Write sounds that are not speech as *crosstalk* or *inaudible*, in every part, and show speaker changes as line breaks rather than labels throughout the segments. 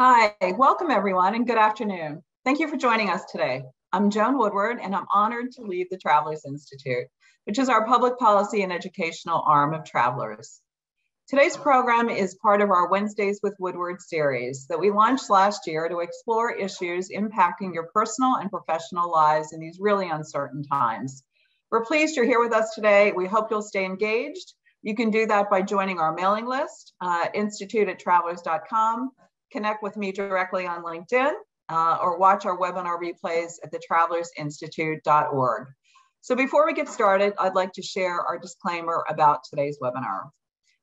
Hi, welcome everyone and good afternoon. Thank you for joining us today. I'm Joan Woodward and I'm honored to lead the Travelers Institute, which is our public policy and educational arm of Travelers. Today's program is part of our Wednesdays with Woodward series that we launched last year to explore issues impacting your personal and professional lives in these really uncertain times. We're pleased you're here with us today. We hope you'll stay engaged. You can do that by joining our mailing list, uh, institute at travelers.com connect with me directly on LinkedIn uh, or watch our webinar replays at thetravelersinstitute.org. So before we get started, I'd like to share our disclaimer about today's webinar.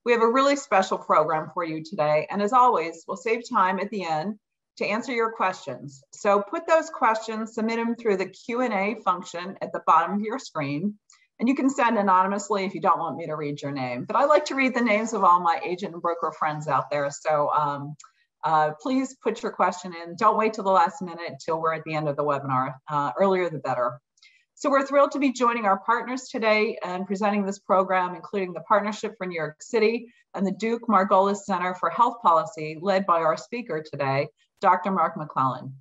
We have a really special program for you today. And as always, we'll save time at the end to answer your questions. So put those questions, submit them through the Q&A function at the bottom of your screen. And you can send anonymously if you don't want me to read your name. But I like to read the names of all my agent and broker friends out there. So um, uh, please put your question in. Don't wait till the last minute till we're at the end of the webinar. Uh, earlier the better. So we're thrilled to be joining our partners today and presenting this program, including the Partnership for New York City and the Duke Margolis Center for Health Policy, led by our speaker today, Dr. Mark McClellan.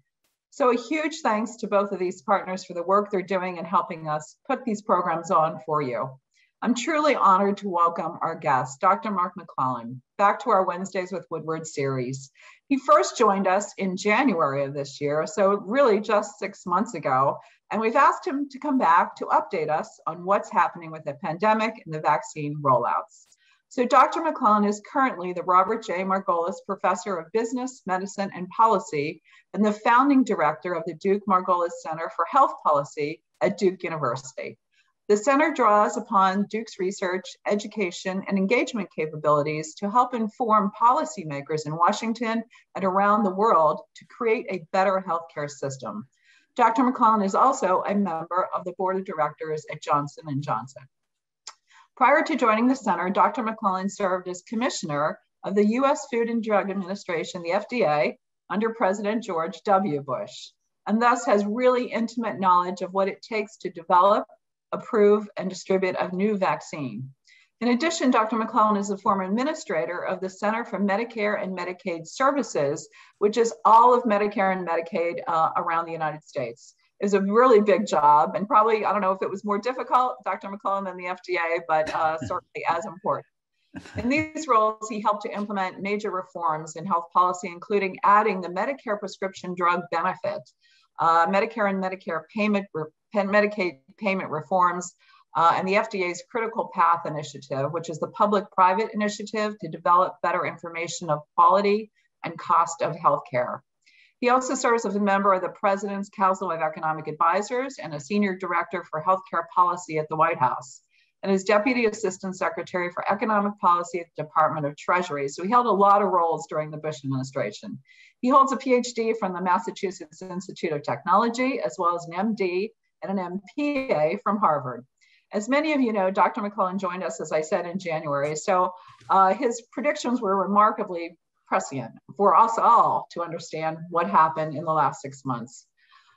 So a huge thanks to both of these partners for the work they're doing and helping us put these programs on for you. I'm truly honored to welcome our guest, Dr. Mark McClellan, back to our Wednesdays with Woodward series. He first joined us in January of this year, so really just six months ago, and we've asked him to come back to update us on what's happening with the pandemic and the vaccine rollouts. So Dr. McClellan is currently the Robert J. Margolis Professor of Business, Medicine, and Policy and the founding director of the Duke Margolis Center for Health Policy at Duke University. The center draws upon Duke's research, education, and engagement capabilities to help inform policymakers in Washington and around the world to create a better healthcare system. Dr. McClellan is also a member of the board of directors at Johnson & Johnson. Prior to joining the center, Dr. McClellan served as commissioner of the US Food and Drug Administration, the FDA, under President George W. Bush, and thus has really intimate knowledge of what it takes to develop approve, and distribute a new vaccine. In addition, Dr. McClellan is the former administrator of the Center for Medicare and Medicaid Services, which is all of Medicare and Medicaid uh, around the United States. It's a really big job, and probably, I don't know if it was more difficult, Dr. McClellan, than the FDA, but uh, *laughs* certainly as important. In these roles, he helped to implement major reforms in health policy, including adding the Medicare prescription drug benefit, uh, Medicare and Medicare payment Medicaid payment reforms, uh, and the FDA's Critical Path Initiative, which is the public private initiative to develop better information of quality and cost of healthcare. He also serves as a member of the President's Council of Economic Advisors and a senior director for healthcare policy at the White House, and is Deputy Assistant Secretary for Economic Policy at the Department of Treasury. So he held a lot of roles during the Bush administration. He holds a PhD from the Massachusetts Institute of Technology, as well as an MD and an MPA from Harvard. As many of you know, Dr. McClellan joined us, as I said, in January. So uh, his predictions were remarkably prescient for us all to understand what happened in the last six months.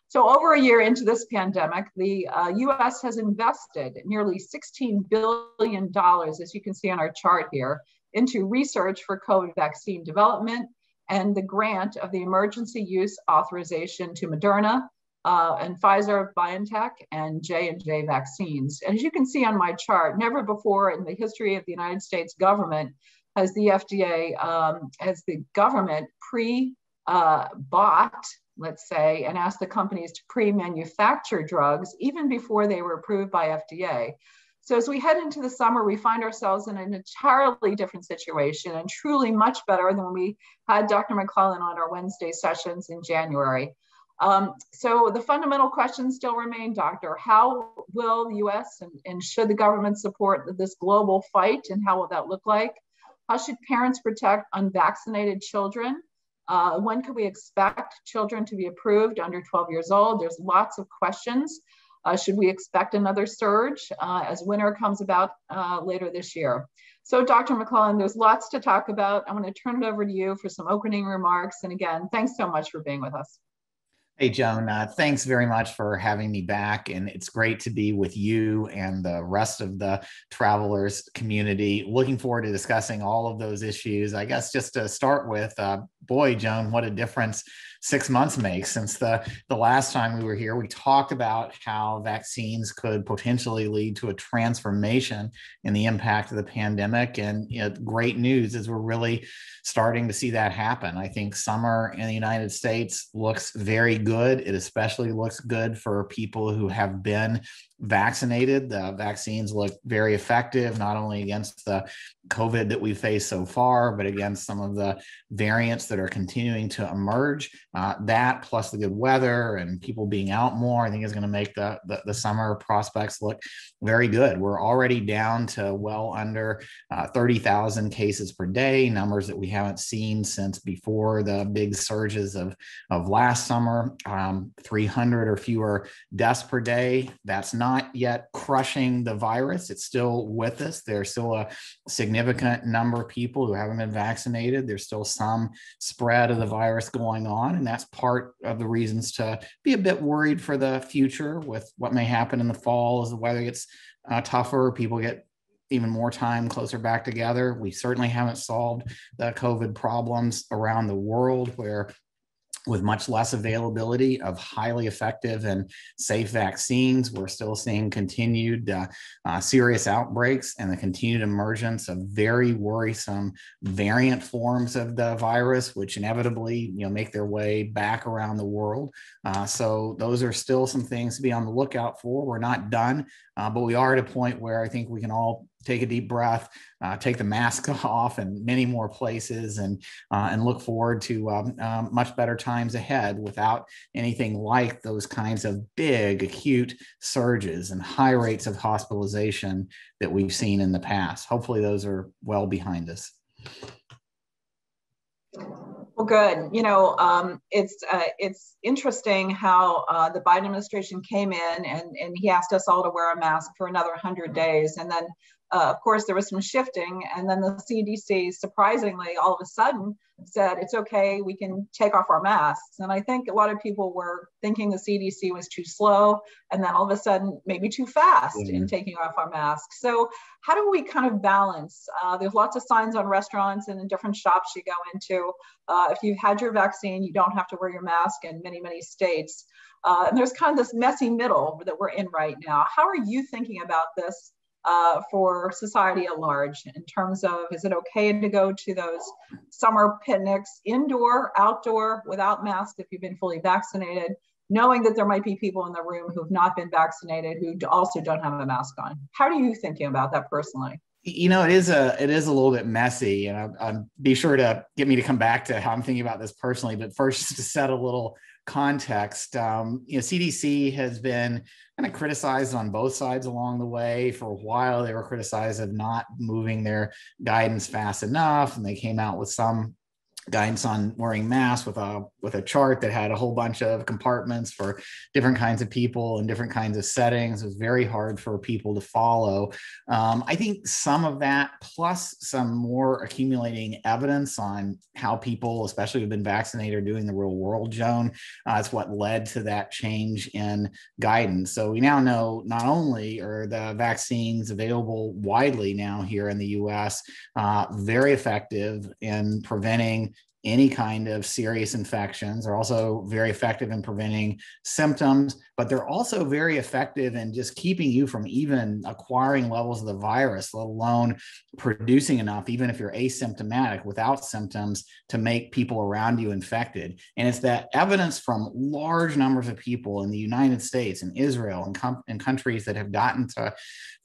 So over a year into this pandemic, the uh, US has invested nearly $16 billion, as you can see on our chart here, into research for COVID vaccine development and the grant of the emergency use authorization to Moderna, uh, and Pfizer, BioNTech, and J&J vaccines. And as you can see on my chart, never before in the history of the United States government has the FDA, um, has the government pre-bought, uh, let's say, and asked the companies to pre-manufacture drugs even before they were approved by FDA. So as we head into the summer, we find ourselves in an entirely different situation and truly much better than when we had Dr. McClellan on our Wednesday sessions in January. Um, so the fundamental questions still remain, Doctor. How will the US and, and should the government support this global fight and how will that look like? How should parents protect unvaccinated children? Uh, when can we expect children to be approved under 12 years old? There's lots of questions. Uh, should we expect another surge uh, as winter comes about uh, later this year? So Dr. McClellan, there's lots to talk about. I want to turn it over to you for some opening remarks. And again, thanks so much for being with us.
Hey, Joan, uh, thanks very much for having me back. And it's great to be with you and the rest of the travelers community. Looking forward to discussing all of those issues. I guess just to start with, uh, boy, Joan, what a difference six months makes since the, the last time we were here. We talked about how vaccines could potentially lead to a transformation in the impact of the pandemic. And you know, great news is we're really starting to see that happen. I think summer in the United States looks very good. It especially looks good for people who have been vaccinated. The vaccines look very effective, not only against the COVID that we face so far, but against some of the variants that are continuing to emerge. Uh, that plus the good weather and people being out more, I think is going to make the, the, the, summer prospects look very good. We're already down to well under uh, 30,000 cases per day, numbers that we haven't seen since before the big surges of, of last summer, um, 300 or fewer deaths per day. That's not yet crushing the virus. It's still with us. There's still a significant number of people who haven't been vaccinated. There's still some spread of the virus going on. And that's part of the reasons to be a bit worried for the future with what may happen in the fall as the weather gets uh, tougher, people get even more time closer back together. We certainly haven't solved the COVID problems around the world where with much less availability of highly effective and safe vaccines. We're still seeing continued uh, uh, serious outbreaks and the continued emergence of very worrisome variant forms of the virus, which inevitably you know make their way back around the world. Uh, so those are still some things to be on the lookout for. We're not done, uh, but we are at a point where I think we can all take a deep breath, uh, take the mask *laughs* off, and many more places, and uh, and look forward to um, um, much better times ahead without anything like those kinds of big acute surges and high rates of hospitalization that we've seen in the past. Hopefully, those are well behind us.
Well, good. You know, um, it's uh, it's interesting how uh, the Biden administration came in and, and he asked us all to wear a mask for another 100 days. And then uh, of course, there was some shifting, and then the CDC surprisingly all of a sudden said it's okay, we can take off our masks. And I think a lot of people were thinking the CDC was too slow, and then all of a sudden maybe too fast mm-hmm. in taking off our masks. So how do we kind of balance? Uh, there's lots of signs on restaurants and in different shops you go into. Uh, if you've had your vaccine, you don't have to wear your mask in many many states. Uh, and there's kind of this messy middle that we're in right now. How are you thinking about this? Uh, for society at large in terms of is it okay to go to those summer picnics indoor, outdoor, without masks if you've been fully vaccinated, knowing that there might be people in the room who've not been vaccinated who also don't have a mask on. How are you thinking about that personally?
you know it is a it is a little bit messy and I'm, I'm, be sure to get me to come back to how i'm thinking about this personally but first *laughs* just to set a little context, um, you know, CDC has been kind of criticized on both sides along the way. For a while, they were criticized of not moving their guidance fast enough, and they came out with some guidance on wearing masks with a with a chart that had a whole bunch of compartments for different kinds of people and different kinds of settings. It was very hard for people to follow. Um, I think some of that, plus some more accumulating evidence on how people, especially who've been vaccinated, are doing the real world, Joan, uh, is what led to that change in guidance. So we now know not only are the vaccines available widely now here in the U.S., uh, very effective in preventing any kind of serious infections. They're also very effective in preventing symptoms, but they're also very effective in just keeping you from even acquiring levels of the virus, let alone producing enough, even if you're asymptomatic without symptoms, to make people around you infected. And it's that evidence from large numbers of people in the United States and Israel and, com- and countries that have gotten to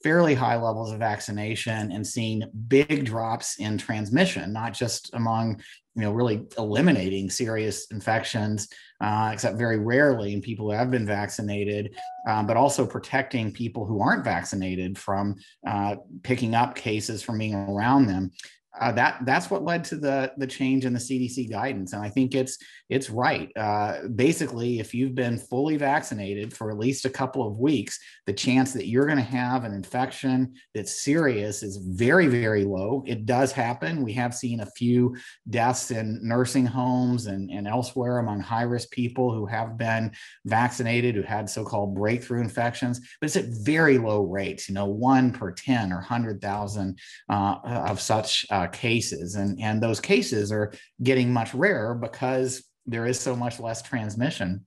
fairly high levels of vaccination and seen big drops in transmission, not just among you know really eliminating serious infections uh, except very rarely in people who have been vaccinated um, but also protecting people who aren't vaccinated from uh, picking up cases from being around them uh, that that's what led to the the change in the CDC guidance, and I think it's it's right. Uh, basically, if you've been fully vaccinated for at least a couple of weeks, the chance that you're going to have an infection that's serious is very very low. It does happen. We have seen a few deaths in nursing homes and and elsewhere among high risk people who have been vaccinated who had so-called breakthrough infections, but it's at very low rates. You know, one per ten or hundred thousand uh, of such. Cases. And, and those cases are getting much rarer because there is so much less transmission.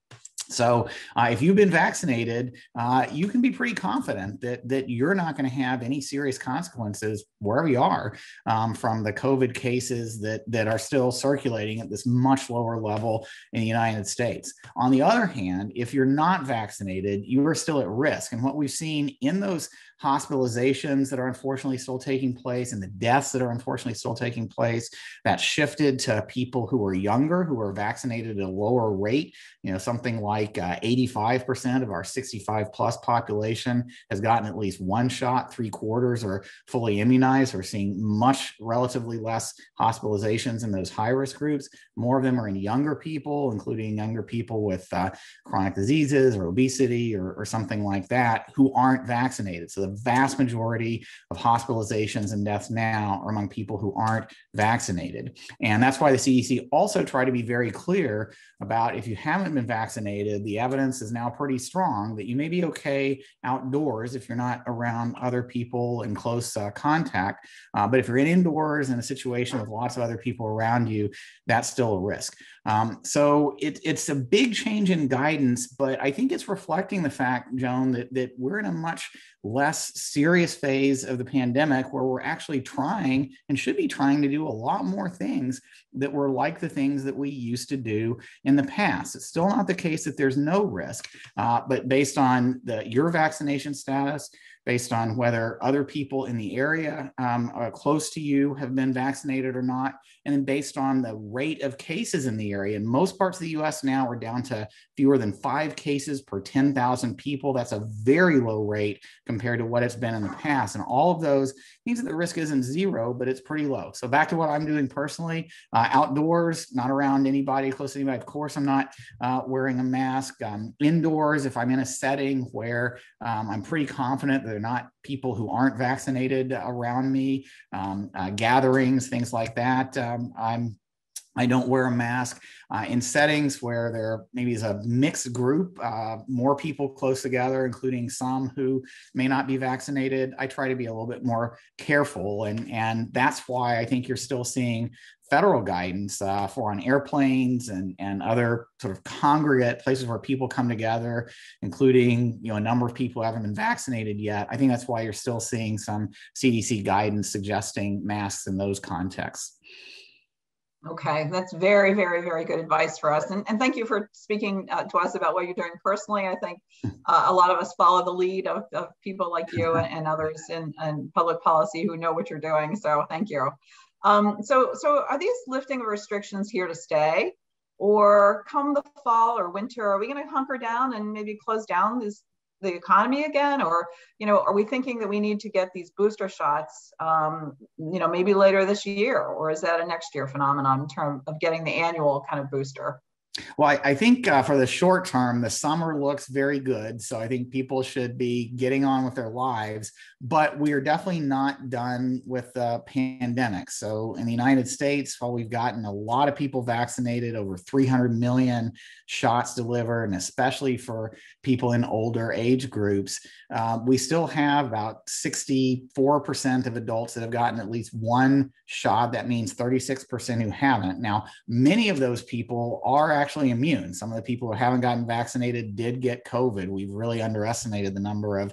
So, uh, if you've been vaccinated, uh, you can be pretty confident that that you're not going to have any serious consequences wherever you are um, from the COVID cases that that are still circulating at this much lower level in the United States. On the other hand, if you're not vaccinated, you are still at risk. And what we've seen in those hospitalizations that are unfortunately still taking place and the deaths that are unfortunately still taking place that shifted to people who are younger who are vaccinated at a lower rate. You know something like uh, 85% of our 65 plus population has gotten at least one shot three quarters are fully immunized. We're seeing much relatively less hospitalizations in those high risk groups. More of them are in younger people including younger people with uh, chronic diseases or obesity or, or something like that who aren't vaccinated. So the vast majority of hospitalizations and deaths now are among people who aren't vaccinated. And that's why the CDC also tried to be very clear about if you haven't been vaccinated, the evidence is now pretty strong that you may be okay outdoors if you're not around other people in close uh, contact. Uh, but if you're in indoors in a situation with lots of other people around you, that's still a risk. Um, so it, it's a big change in guidance, but I think it's reflecting the fact, Joan, that, that we're in a much less serious phase of the pandemic where we're actually trying and should be trying to do a lot more things that were like the things that we used to do in the past. It's still not the case that there's no risk, uh, but based on the, your vaccination status, based on whether other people in the area um, close to you have been vaccinated or not, and then based on the rate of cases in the area. In most parts of the US now, we're down to fewer than five cases per 10,000 people. That's a very low rate compared to what it's been in the past. And all of those means that the risk isn't zero, but it's pretty low. So back to what I'm doing personally, uh, outdoors, not around anybody, close to anybody. Of course, I'm not uh, wearing a mask. Um, indoors, if I'm in a setting where um, I'm pretty confident that they're not people who aren't vaccinated around me, um, uh, gatherings, things like that. Um, I'm I don't wear a mask uh, in settings where there maybe is a mixed group, uh, more people close together, including some who may not be vaccinated. I try to be a little bit more careful, and and that's why I think you're still seeing federal guidance uh, for on airplanes and, and other sort of congregate places where people come together, including you know a number of people who haven't been vaccinated yet. I think that's why you're still seeing some CDC guidance suggesting masks in those contexts.
Okay, that's very, very, very good advice for us. And, and thank you for speaking uh, to us about what you're doing personally. I think *laughs* uh, a lot of us follow the lead of, of people like you and, and others in, in public policy who know what you're doing. So thank you. Um, so, so are these lifting of restrictions here to stay? Or come the fall or winter, are we going to hunker down and maybe close down this, the economy again? Or, you know, are we thinking that we need to get these booster shots, um, you know, maybe later this year? Or is that a next year phenomenon in terms of getting the annual kind of booster?
Well, I, I think uh, for the short term, the summer looks very good. So I think people should be getting on with their lives. But we are definitely not done with the pandemic. So in the United States, while we've gotten a lot of people vaccinated, over 300 million shots delivered, and especially for people in older age groups, uh, we still have about 64% of adults that have gotten at least one shot. That means 36% who haven't. Now, many of those people are actually immune. Some of the people who haven't gotten vaccinated did get COVID. We've really underestimated the number of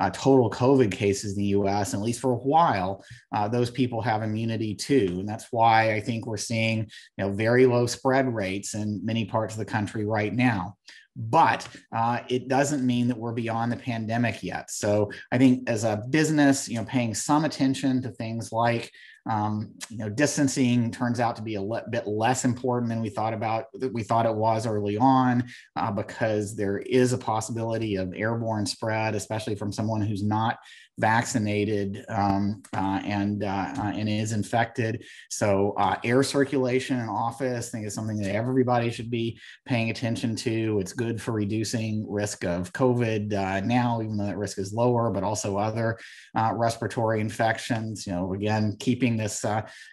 uh, total COVID cases in the US. And at least for a while, uh, those people have immunity too. And that's why I think we're seeing you know, very low spread rates in many parts of the country right now. but uh, it doesn't mean that we're beyond the pandemic yet. So I think as a business, you know, paying some attention to things like um, you know, distancing turns out to be a le- bit less important than we thought about. We thought it was early on, uh, because there is a possibility of airborne spread, especially from someone who's not vaccinated um, uh, and uh, uh, and is infected. So uh, air circulation in office, I think is something that everybody should be paying attention to. It's good for reducing risk of COVID uh, now, even though that risk is lower, but also other respiratory infections. You know, again, keeping this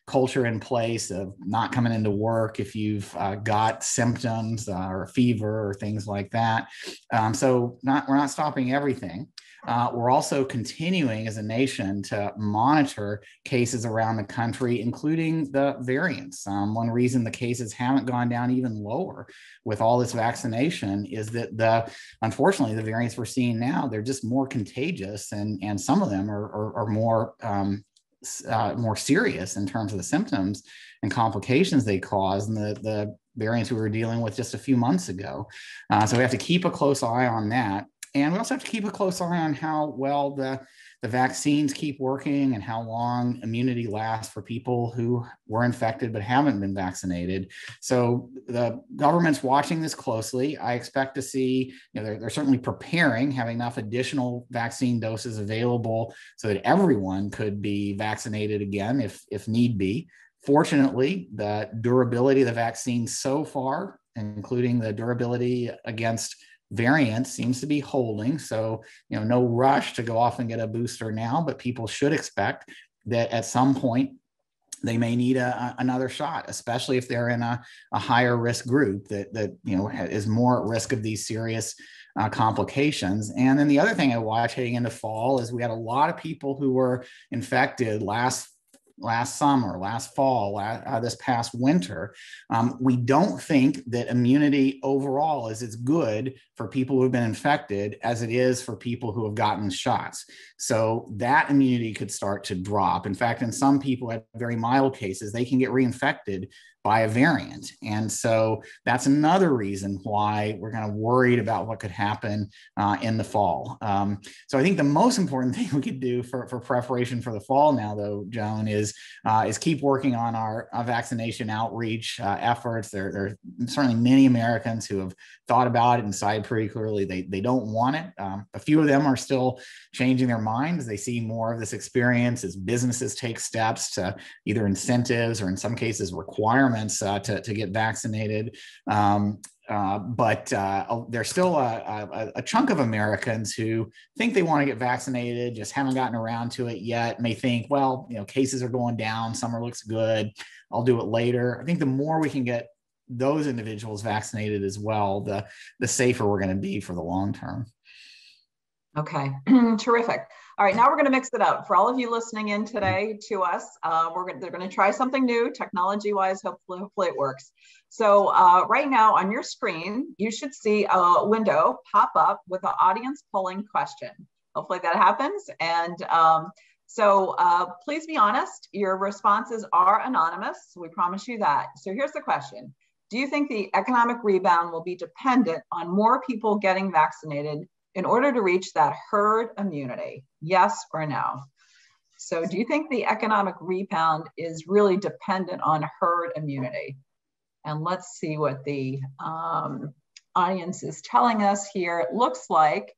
culture in place of not coming into work if you've got symptoms or fever or things like that. Um, so not we're not stopping everything. Uh, we're also continuing as a nation to monitor cases around the country, including the variants. Um, one reason the cases haven't gone down even lower with all this vaccination is that the unfortunately the variants we're seeing now they're just more contagious, and and some of them are are, are more um, uh, more serious in terms of the symptoms and complications they cause, and the the variants we were dealing with just a few months ago. Uh, so we have to keep a close eye on that. And we also have to keep a close eye on how well the, the vaccines keep working and how long immunity lasts for people who were infected but haven't been vaccinated. So the government's watching this closely. I expect to see, you know, they're, they're certainly preparing, having enough additional vaccine doses available so that everyone could be vaccinated again if, if need be. Fortunately, the durability of the vaccine so far, including the durability against variant seems to be holding. So, you know, no rush to go off and get a booster now, but people should expect that at some point they may need a, another shot, especially if they're in a, a higher risk group that that you know is more at risk of these serious uh, complications. And then the other thing I watch heading into fall is we had a lot of people who were infected last last summer, last fall, uh, this past winter. Um, we don't think that immunity overall is as good for people who have been infected as it is for people who have gotten shots. So that immunity could start to drop. In fact, in some people at very mild cases, they can get reinfected by a variant. And so that's another reason why we're kind of worried about what could happen uh, in the fall. Um, so I think the most important *laughs* thing we could do for, for preparation for the fall now, though, Joan, is uh, is keep working on our uh, vaccination outreach uh, efforts. There, there are certainly many Americans who have thought about it and decided pretty clearly they, they don't want it. Um, a few of them are still changing their minds. They see more of this experience as businesses take steps to either incentives or in some cases requirements uh, to, to get vaccinated. Um, uh, but uh, there's still a, a, a, chunk of Americans who think they want to get vaccinated, just haven't gotten around to it yet. May think, well, you know, cases are going down, summer looks good, I'll do it later. I think the more we can get those individuals vaccinated as well, the the safer we're going to be for the long term.
Okay, *clears throat* terrific. All right, now we're going to mix it up. For all of you listening in today to us, uh, we're going, they're going to try something new, technology-wise. Hopefully, hopefully it works. So uh, right now on your screen, you should see a window pop up with an audience polling question. Hopefully that happens. And um, so uh, please be honest. Your responses are anonymous. We promise you that. So here's the question. Do you think the economic rebound will be dependent on more people getting vaccinated in order to reach that herd immunity? Yes or no? So, do you think the economic rebound is really dependent on herd immunity? And let's see what the um, audience is telling us here. It looks like,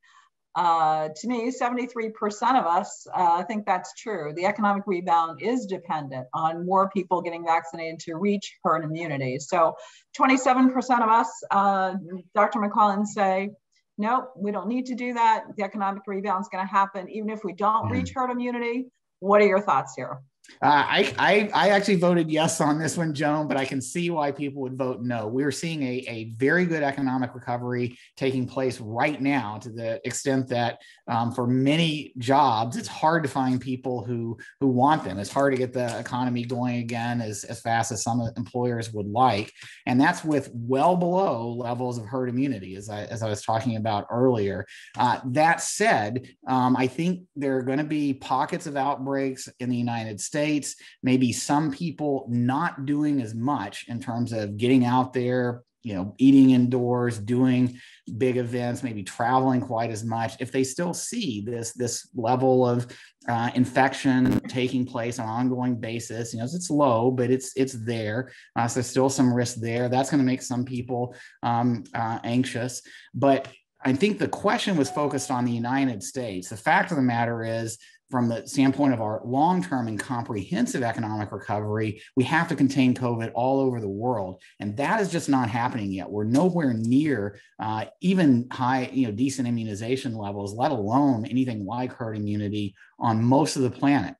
uh, to me, 73% of us uh, think that's true. The economic rebound is dependent on more people getting vaccinated to reach herd immunity. So 27% of us, uh, Dr. McClellan, say nope, we don't need to do that. The economic rebound is going to happen even if we don't mm-hmm. reach herd immunity. What are your thoughts here?
Uh, I, I, I actually voted yes on this one, Joan, but I can see why people would vote no. We're seeing a, a very good economic recovery taking place right now to the extent that um, for many jobs, it's hard to find people who who want them. It's hard to get the economy going again as, as fast as some employers would like. And that's with well below levels of herd immunity, as I, as I was talking about earlier. Uh, that said, um, I think there are going to be pockets of outbreaks in the United States States, maybe some people not doing as much in terms of getting out there, you know eating indoors doing big events maybe traveling quite as much. If they still see this this level of uh, infection taking place on an ongoing basis you know it's low but it's it's there. Uh, so still some risk there. That's going to make some people um, uh, anxious. But I think the question was focused on the United States. The fact of the matter is, from the standpoint of our long term and comprehensive economic recovery, we have to contain COVID all over the world. And that is just not happening yet. We're nowhere near uh, even high, you know, decent immunization levels, let alone anything like herd immunity on most of the planet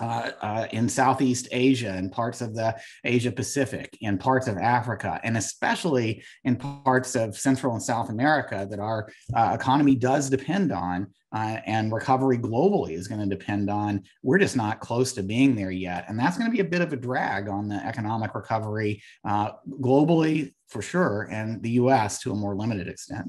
uh, uh, in Southeast Asia and parts of the Asia Pacific and parts of Africa, and especially in parts of Central and South America that our uh, economy does depend on, uh, and recovery globally is going to depend on. We're just not close to being there yet. And that's going to be a bit of a drag on the economic recovery uh, globally for sure, and the US to a more limited extent.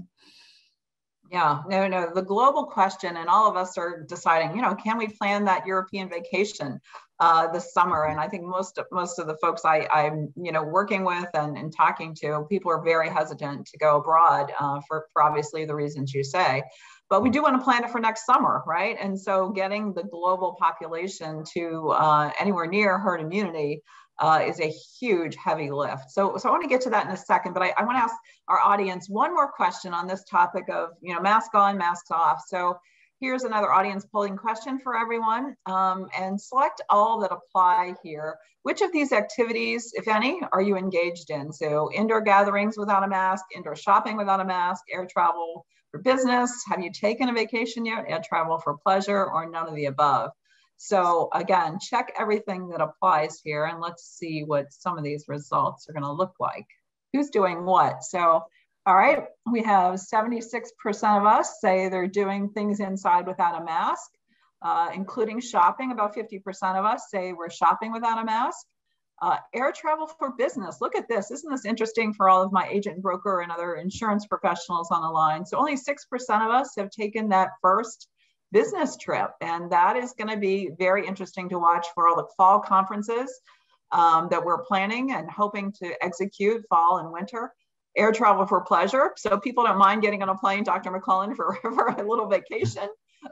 Yeah, no, no. The global question, and all of us are deciding, you know, can we plan that European vacation uh, this summer? And I think most of, most of the folks I, I'm, you know, working with and, and talking to, people are very hesitant to go abroad uh, for, for obviously the reasons you say. But we do want to plan it for next summer, right? And so getting the global population to uh, anywhere near herd immunity uh, is a huge heavy lift. So, so I want to get to that in a second, but I, I want to ask our audience one more question on this topic of, you know, mask on, masks off. So here's another audience polling question for everyone um, and select all that apply here. Which of these activities, if any, are you engaged in? So indoor gatherings without a mask, indoor shopping without a mask, air travel for business, have you taken a vacation yet, air travel for pleasure, or none of the above? So again, check everything that applies here and let's see what some of these results are gonna look like. Who's doing what? So, all right, we have 76% of us say they're doing things inside without a mask, uh, including shopping. About 50% of us say we're shopping without a mask. Uh, air travel for business. Look at this. Isn't this interesting for all of my agent, broker, and other insurance professionals on the line? So only 6% of us have taken that first business trip. And that is going to be very interesting to watch for all the fall conferences um, that we're planning and hoping to execute fall and winter. Air travel for pleasure. So people don't mind getting on a plane, Dr. McClellan, for, *laughs* for a little vacation,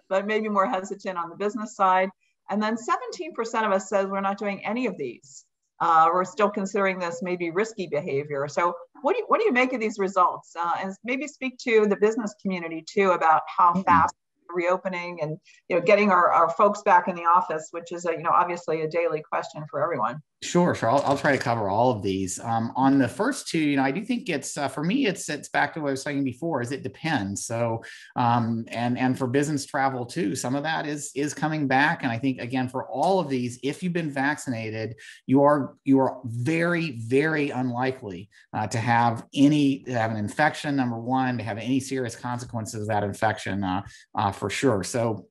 but maybe more hesitant on the business side. And then 17% of us says we're not doing any of these. Uh, we're still considering this maybe risky behavior. So what do you, what do you make of these results? Uh, and maybe speak to the business community too about how mm-hmm. fast reopening and you know getting our, our folks back in the office which is a you know obviously a daily question for everyone
Sure, sure. I'll, I'll, try to cover all of these. Um, on the first two, you know, I do think it's uh, for me. It's it's back to what I was saying before. Is it depends. So, um, and and for business travel too, some of that is is coming back. And I think again for all of these, if you've been vaccinated, you are you are very very unlikely uh, to have any to have an infection. Number one, to have any serious consequences of that infection uh, uh for sure. So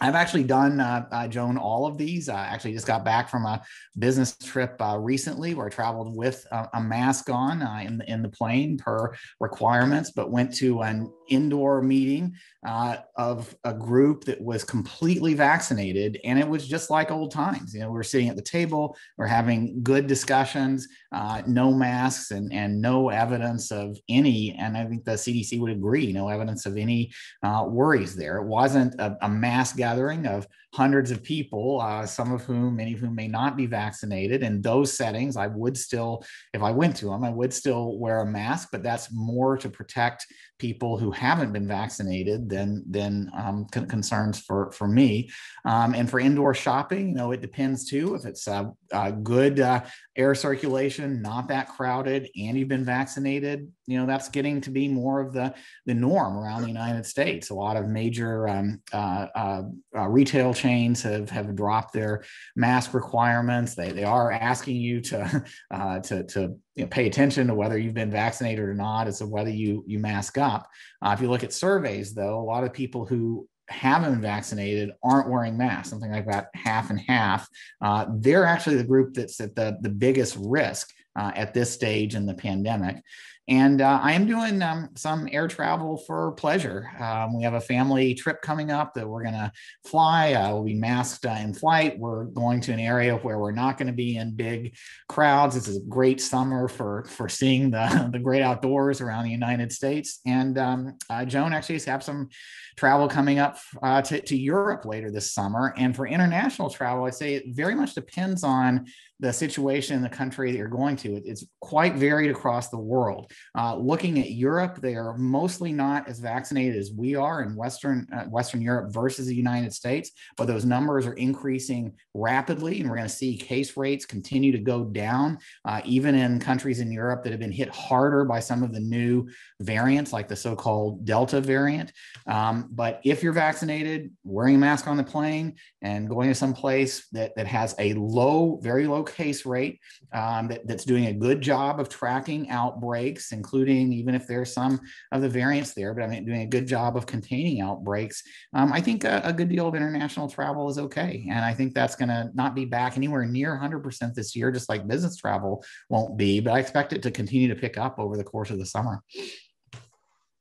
I've actually done, uh, uh, Joan, all of these. I actually just got back from a business trip uh, recently where I traveled with a, a mask on uh, in, the, in the plane per requirements, but went to an indoor meeting uh, of a group that was completely vaccinated. And it was just like old times. You know, we're sitting at the table, we're having good discussions, uh, no masks and, and no evidence of any, and I think the CDC would agree, no evidence of any worries there. It wasn't a, a mass gathering of hundreds of people, uh, some of whom, many of whom may not be vaccinated. In those settings, I would still, if I went to them, I would still wear a mask, but that's more to protect people who haven't been vaccinated than than um, con- concerns for for me. Um, and for indoor shopping, you know, it depends too. If it's a, a good uh, air circulation, not that crowded, and you've been vaccinated, you know, that's getting to be more of the the norm around the United States. A lot of major um, uh, uh, uh retail chains have have dropped their mask requirements. They they are asking you to *laughs* uh, to to you know, pay attention to whether you've been vaccinated or not, as to whether you you mask up. Uh, if you look at surveys, though, a lot of people who haven't been vaccinated aren't wearing masks, something like that, half and half. Uh, they're actually the group that's at the, the biggest risk uh, at this stage in the pandemic. And uh, I am doing um, some air travel for pleasure. Um, we have a family trip coming up that we're going to fly. Uh, we'll be masked uh, in flight. We're going to an area where we're not going to be in big crowds. This is a great summer for for seeing the *laughs* the great outdoors around the United States. And um, uh, Joan actually has some travel coming up uh, to, to Europe later this summer. And for international travel, I'd say it very much depends on the situation in the country that you're going to. It's quite varied across the world. Uh, looking at Europe, they are mostly not as vaccinated as we are in Western uh, Western Europe versus the United States, but those numbers are increasing rapidly, and we're going to see case rates continue to go down, uh, even in countries in Europe that have been hit harder by some of the new variants, like the so-called Delta variant. Um, but if you're vaccinated, wearing a mask on the plane and going to some place that, that has a low, very low case rate um, that, that's doing a good job of tracking outbreaks, including even if there's some of the variants there, but I mean, doing a good job of containing outbreaks. Um, I think a, a, good deal of international travel is okay. And I think that's going to not be back anywhere near 100% this year, just like business travel won't be, but I expect it to continue to pick up over the course of the summer.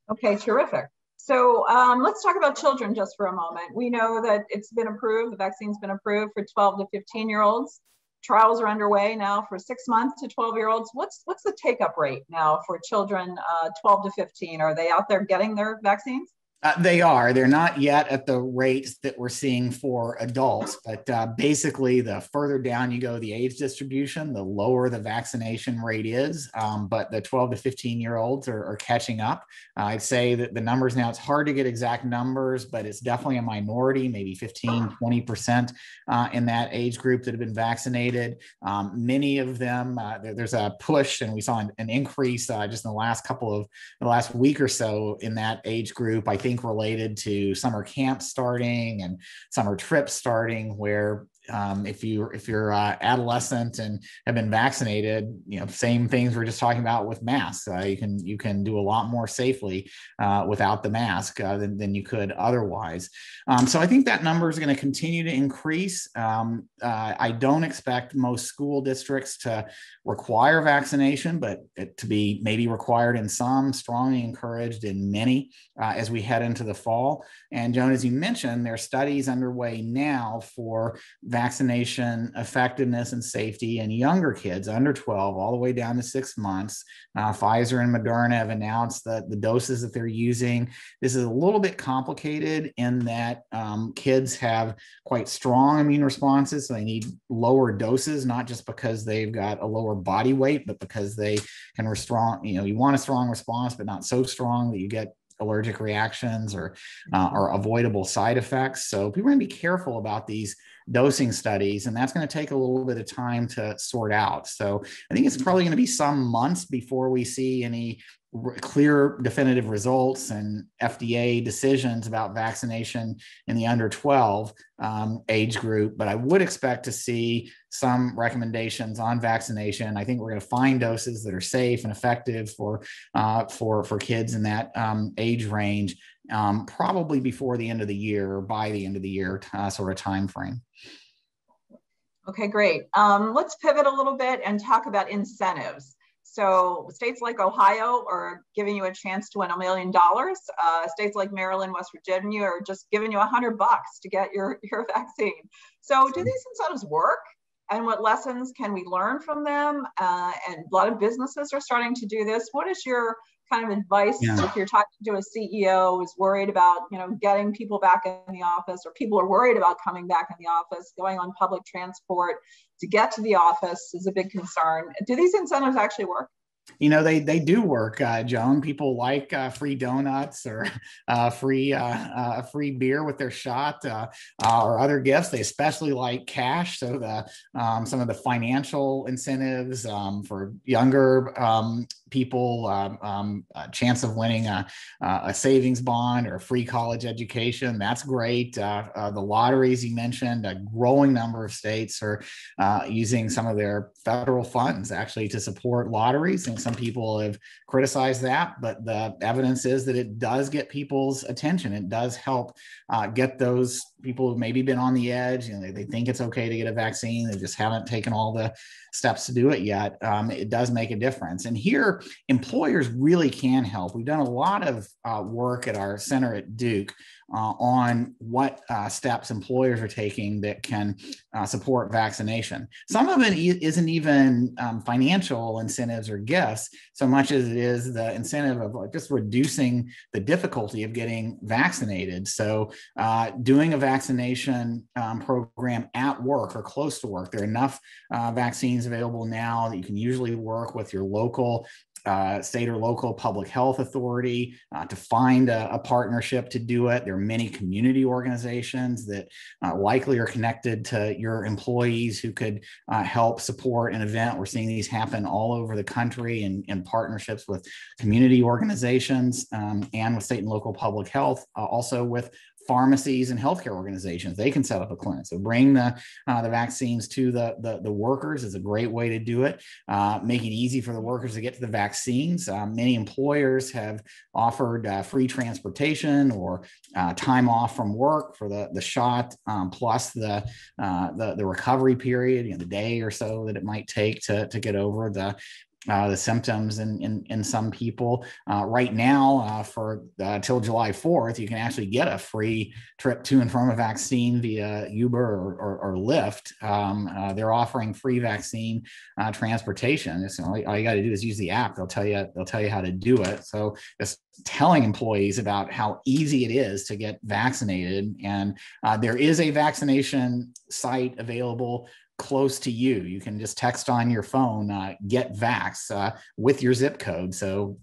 Okay, terrific. So um, let's talk about children just for a moment. We know that it's been approved, the vaccine's been approved for 12 to 15 year olds trials are underway now for six months to 12 year olds. What's what's the take up rate now for children uh, 12 to 15? Are they out there getting their vaccines?
Uh, they are. They're not yet at the rates that we're seeing for adults, but uh, basically, the further down you go the age distribution, the lower the vaccination rate is. Um, but the 12 to 15 year olds are, are catching up. Uh, I'd say that the numbers now, it's hard to get exact numbers, but it's definitely a minority, maybe 15, 20% uh, in that age group that have been vaccinated. Um, many of them, uh, there, there's a push, and we saw an, an increase uh, just in the last couple of the last week or so in that age group. I think related to summer camp starting and summer trips starting where um, if you if you're uh, adolescent and have been vaccinated, you know, same things we're just talking about with masks. Uh, you can you can do a lot more safely uh, without the mask uh, than, than you could otherwise. Um, so I think that number is going to continue to increase. Um, uh, I don't expect most school districts to require vaccination, but to be maybe required in some, strongly encouraged in many uh, as we head into the fall. And Joan, as you mentioned, there are studies underway now for vaccination effectiveness and safety in younger kids under 12 all the way down to six months. Uh, pfizer and moderna have announced that the doses that they're using this is a little bit complicated in that um, kids have quite strong immune responses so they need lower doses not just because they've got a lower body weight but because they can strong you know you want a strong response but not so strong that you get allergic reactions or uh, or avoidable side effects. So people are going to be careful about these dosing studies, and that's going to take a little bit of time to sort out. So I think it's probably going to be some months before we see any clear definitive results and FDA decisions about vaccination in the under 12 um, age group, but I would expect to see some recommendations on vaccination. I think we're going to find doses that are safe and effective for uh, for for kids in that um, age range, um, probably before the end of the year or by the end of the year uh, sort of time frame.
Okay, great. Um, let's pivot a little bit and talk about incentives. So states like Ohio are giving you a chance to win a million dollars. Uh, states like Maryland, West Virginia are just giving you a hundred bucks to get your, *laughs* your vaccine. So do these incentives work? And what lessons can we learn from them? Uh, and a lot of businesses are starting to do this. What is your kind of advice yeah. if you're talking to a CEO who's worried about, you know, getting people back in the office or people are worried about coming back in the office, going on public transport to get to the office is a big concern. Do these incentives actually work?
You know they they do work uh, joan. People like uh, free donuts or *laughs* uh, free uh, uh, free beer with their shot uh, or other gifts. They especially like cash. So the um, some of the financial incentives um, for younger um, people um, um, a chance of winning a, a, savings bond or a free college education. That's great. The lotteries you mentioned a growing number of states are using some of their federal funds actually to support lotteries some people have criticized that, but the evidence is that it does get people's attention. It does help uh, get those people who've maybe been on the edge, you know, they, they think it's okay to get a vaccine, they just haven't taken all the steps to do it yet. Um, it does make a difference. And here, employers really can help. We've done a lot of uh, work at our center at Duke uh, on what uh, steps employers are taking that can uh, support vaccination. Some of it isn't even um, financial incentives or gifts so much as it is the incentive of just reducing the difficulty of getting vaccinated. So, uh, doing a vaccination um, program at work or close to work, there are enough uh, vaccines available now that you can usually work with your local uh, state or local public health authority uh, to find a, a, partnership to do it. There are many community organizations that uh, likely are connected to your employees who could uh, help support an event. We're seeing these happen all over the country in, in partnerships with community organizations um, and with state and local public health, uh, also with pharmacies and healthcare organizations they can set up a clinic. So bring the uh, the vaccines to the, the, the workers is a great way to do it. Uh, make it easy for the workers to get to the vaccines. Um, many employers have offered uh, free transportation or uh, time off from work for the the shot um, plus the, uh, the the recovery period you know the day or so that it might take to to get over the uh, the symptoms in, in, in some people. Uh, right now, uh, for uh, till July 4th, you can actually get a free trip to and from a vaccine via Uber or, or, or Lyft. Um, uh, they're offering free vaccine uh, transportation. It's, all, all you got to do is use the app. They'll tell you they'll tell you how to do it. So just telling employees about how easy it is to get vaccinated, and there is a vaccination site available close to you. You can just text on your phone, uh, get Vax uh, with your zip code. So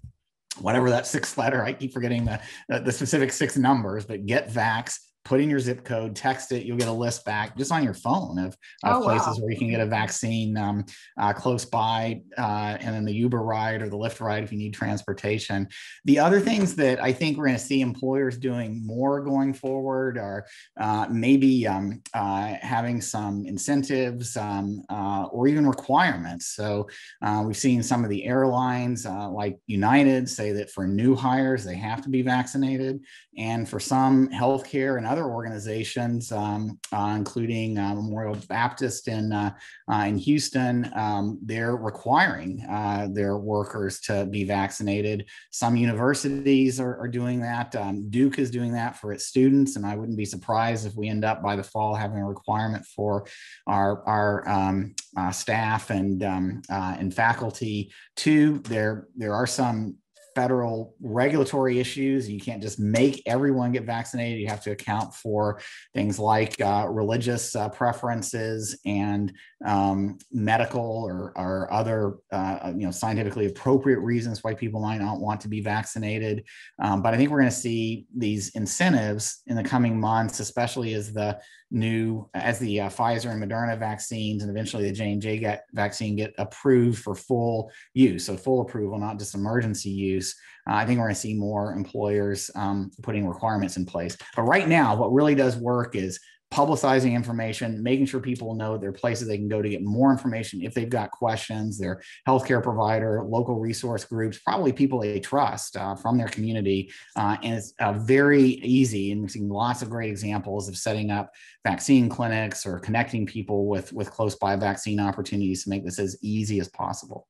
whatever that *laughs* sixth letter, I keep forgetting the, the specific six numbers, but get Vax put in your zip code, text it, you'll get a list back just on your phone of, of oh, places wow. where you can get a vaccine um, uh, close by, uh, and then the Uber ride or the Lyft ride if you need transportation. The other things that I think we're going to see employers doing more going forward are uh, maybe um, uh, having some incentives um, uh, or even requirements. So uh, we've seen some of the airlines like United say that for new hires, they have to be vaccinated. And for some healthcare and other organizations, um, uh, including uh, Memorial Baptist in, uh, uh in Houston, um, they're requiring uh, their workers to be vaccinated. Some universities are, are doing that. Um, Duke is doing that for its students, and I wouldn't be surprised if we end up by the fall having a requirement for our, our um, uh, staff and, um, and faculty too. There, there are some federal regulatory issues. You can't just make everyone get vaccinated. You have to account for things like uh, religious uh, preferences and um, medical or, or other, uh, you know, scientifically appropriate reasons why people might not want to be vaccinated. Um, but I think we're going to see these incentives in the coming months, especially as the new as the uh, Pfizer and Moderna vaccines and eventually the J and J vaccine get approved for full use, so full approval, not just emergency use. Uh, I think we're going to see more employers um, putting requirements in place. But right now, what really does work is publicizing information, making sure people know there are places they can go to get more information if they've got questions, their healthcare provider, local resource groups, probably people they trust uh, from their community. Uh, and it's uh, very easy, and we've seen lots of great examples of setting up vaccine clinics or connecting people with, with close by vaccine opportunities to make this as easy as possible.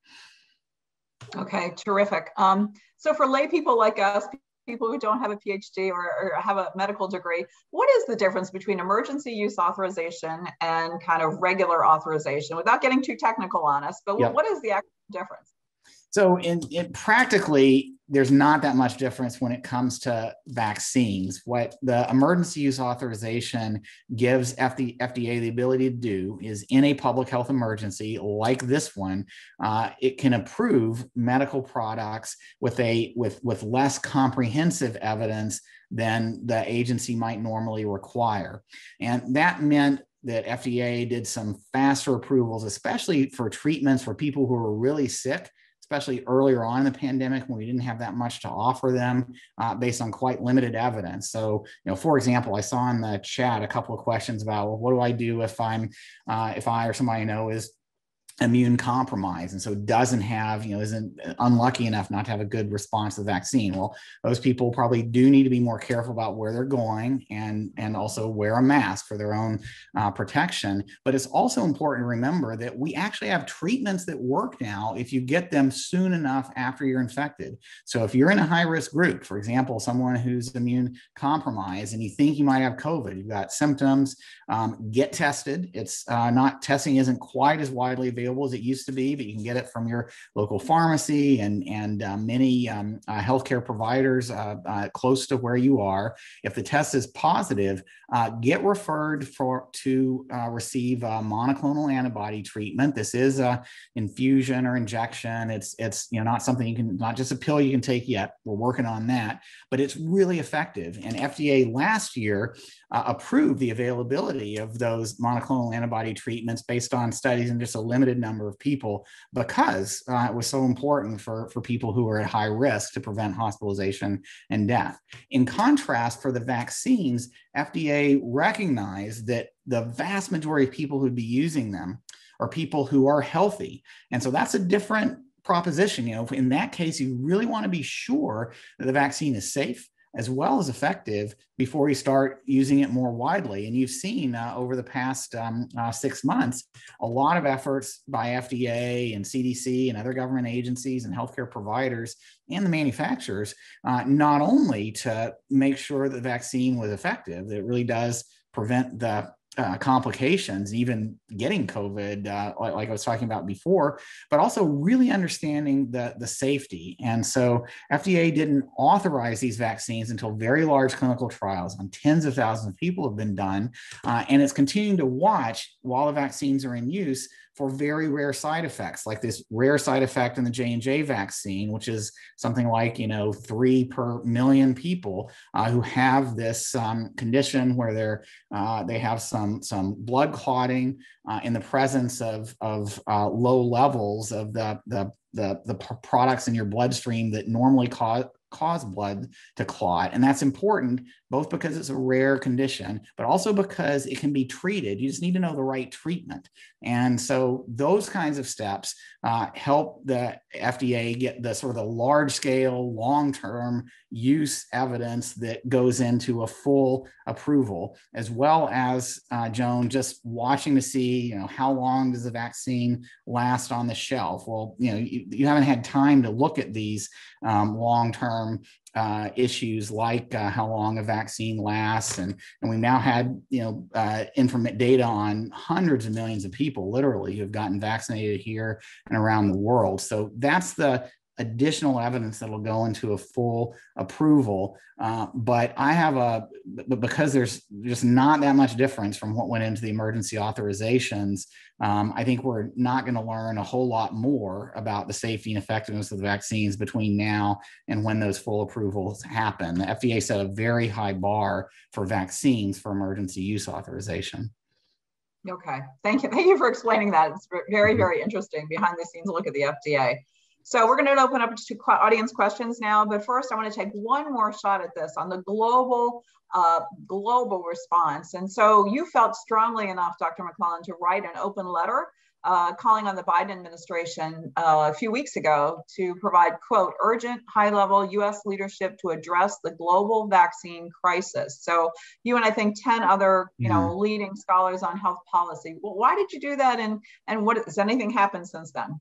Okay, terrific. Um, so for lay people like us, people who don't have a PhD or, or, have a medical degree, what is the difference between emergency use authorization and kind of regular authorization without getting too technical on us? But yep. what is the actual difference?
So, in, practically, there's not that much difference when it comes to vaccines. What the emergency use authorization gives FD, FDA the ability to do is, in a public health emergency like this one, uh, it can approve medical products with a with with less comprehensive evidence than the agency might normally require, and that meant that FDA did some faster approvals, especially for treatments for people who are really sick especially earlier on in the pandemic when we didn't have that much to offer them uh, based on quite limited evidence. So, you know, for example, I saw in the chat a couple of questions about, well, what do I do if I'm, uh, if I or somebody I know is immune compromise. And so doesn't have you know isn't unlucky enough not to have a good response to the vaccine. Well those people probably do need to be more careful about where they're going and and also wear a mask for their own uh, protection. But it's also important to remember that we actually have treatments that work now if you get them soon enough after you're infected. So if you're in a high risk group for example someone who's immune compromised and you think you might have covid you've got symptoms um, get tested. It's uh, not testing isn't quite as widely available available as it used to be, but you can get it from your local pharmacy and, and uh, many um, uh, healthcare providers uh, uh close to where you are. If the test is positive, uh, get referred for to receive monoclonal antibody treatment. This is a infusion or injection. It's it's you know not something you can not just a pill you can take yet. We're working on that, but it's really effective. And FDA last year approved the availability of those monoclonal antibody treatments based on studies in just a limited number of people because uh, it was so important for, for people who are at high risk to prevent hospitalization and death. In contrast, for the vaccines, FDA recognized that the vast majority of people who'd be using them are people who are healthy. And so that's a different proposition. You know, in that case, you really want to be sure that the vaccine is safe as well as effective before you start using it more widely. And you've seen uh, over the past um, uh, six months a lot of efforts by FDA and CDC and other government agencies and healthcare providers and the manufacturers, uh, not only to make sure the vaccine was effective, that it really does prevent the uh, complications, even getting COVID, uh, like, like, I was talking about before, but also really understanding the, the safety. And so FDA didn't authorize these vaccines until very large clinical trials on tens of thousands of people have been done. Uh, and it's continuing to watch while the vaccines are in use for very rare side effects, like this rare side effect in the J and J vaccine, which is something like you know three per million people uh, who have this um, condition where they're uh, they have some some blood clotting uh, in the presence of of uh, low levels of the the the, the products in your bloodstream that normally cause cause blood to clot. And that's important both because it's a rare condition, but also because it can be treated. You just need to know the right treatment. And so those kinds of steps uh, help the FDA get the sort of the large scale, long term use evidence that goes into a full approval, as well as uh, Joan just watching to see, you know, how long does the vaccine last on the shelf? Well, you know, you, you haven't had time to look at these um, long term uh, issues like uh, how long a vaccine lasts, and and we've now had you know uh, data on hundreds of millions of people, literally, who have gotten vaccinated here and around the world. So that's the additional evidence that will go into a full approval. Uh, but I have a, but because there's just not that much difference from what went into the emergency authorizations, um, I think we're not going to learn a whole lot more about the safety and effectiveness of the vaccines between now and when those full approvals happen. The FDA set a very high bar for vaccines for emergency use authorization.
Okay, thank you. Thank you for explaining that. It's very, very interesting behind the scenes look at the FDA. So we're going to open up to audience questions now, but first I want to take one more shot at this on the global uh, global response. And so you felt strongly enough, Dr. McClellan, to write an open letter uh, calling on the Biden administration uh, a few weeks ago to provide, quote, urgent high-level U.S. leadership to address the global vaccine crisis. So you and I think 10 other, you know, mm-hmm. leading scholars on health policy. Well, why did you do that? And, and what has anything happened since then?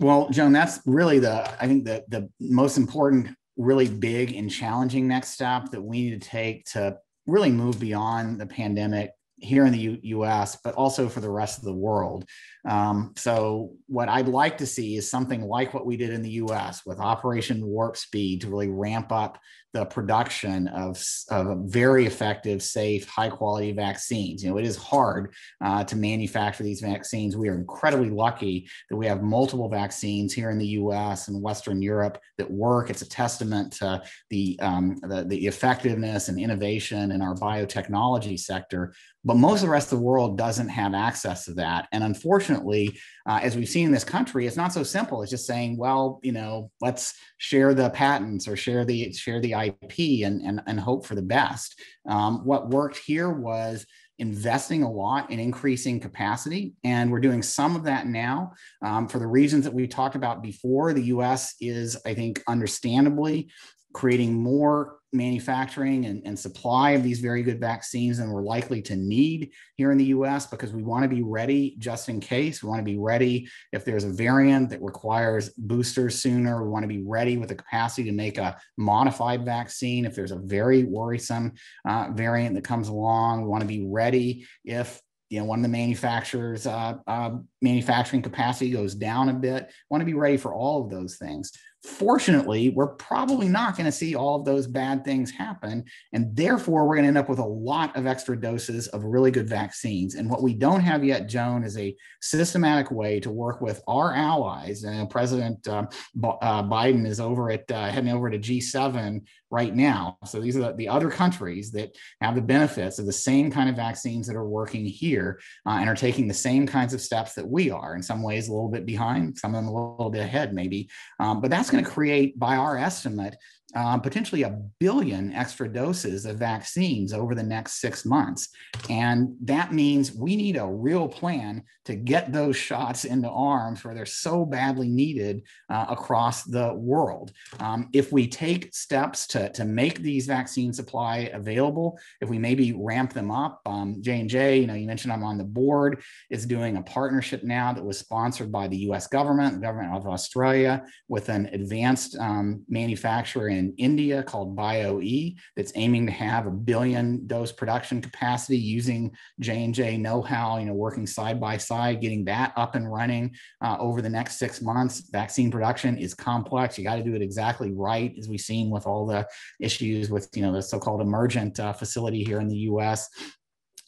Well, Joan, that's really the I think the the most important, really big and challenging next step that we need to take to really move beyond the pandemic here in the U- US, but also for the rest of the world. Um, so, what I'd like to see is something like what we did in the US with Operation Warp Speed to really ramp up the production of, of very effective, safe, high quality vaccines. You know, it is hard uh, to manufacture these vaccines. We are incredibly lucky that we have multiple vaccines here in the US and Western Europe that work. It's a testament to the, um, the, the effectiveness and innovation in our biotechnology sector. But most of the rest of the world doesn't have access to that. And unfortunately, uh, as we've seen in this country, it's not so simple. It's just saying, well, you know, let's share the patents or share the share the IP and and, and hope for the best. Um, what worked here was investing a lot in increasing capacity, and we're doing some of that now um, for the reasons that we talked about before. The US is, I think, understandably creating more manufacturing and, and, supply of these very good vaccines than we're likely to need here in the US because we want to be ready just in case. We want to be ready if there's a variant that requires boosters sooner. We want to be ready with the capacity to make a modified vaccine if there's a very worrisome uh, variant that comes along. We want to be ready if you know, one of the manufacturers' uh, uh, manufacturing capacity goes down a bit. Want to be ready for all of those things. Fortunately, we're probably not going to see all of those bad things happen. And therefore, we're going to end up with a lot of extra doses of really good vaccines. And what we don't have yet, Joan, is a systematic way to work with our allies. And President uh, uh, Biden is over at uh, heading over to G7 right now. So these are the, the, other countries that have the benefits of the same kind of vaccines that are working here uh, and are taking the same kinds of steps that we are. In some ways, a little bit behind, some of them a little bit ahead, maybe. Um, but that's going to create, by our estimate, uh, potentially a billion extra doses of vaccines over the next six months. And that means we need a real plan to get those shots into arms where they're so badly needed uh, across the world. Um, if we take steps to, to make these vaccine supply available, if we maybe ramp them up, um, J&J, you know, you mentioned I'm on the board, is doing a partnership now that was sponsored by the US government, the government of Australia, with an advanced um, manufacturer in India called BioE that's aiming to have a billion dose production capacity using J&J know-how, you know, working side by side, getting that up and running uh, over the next six months. Vaccine production is complex. You got to do it exactly right, as we've seen with all the issues with, you know, the so-called emergent uh, facility here in the U.S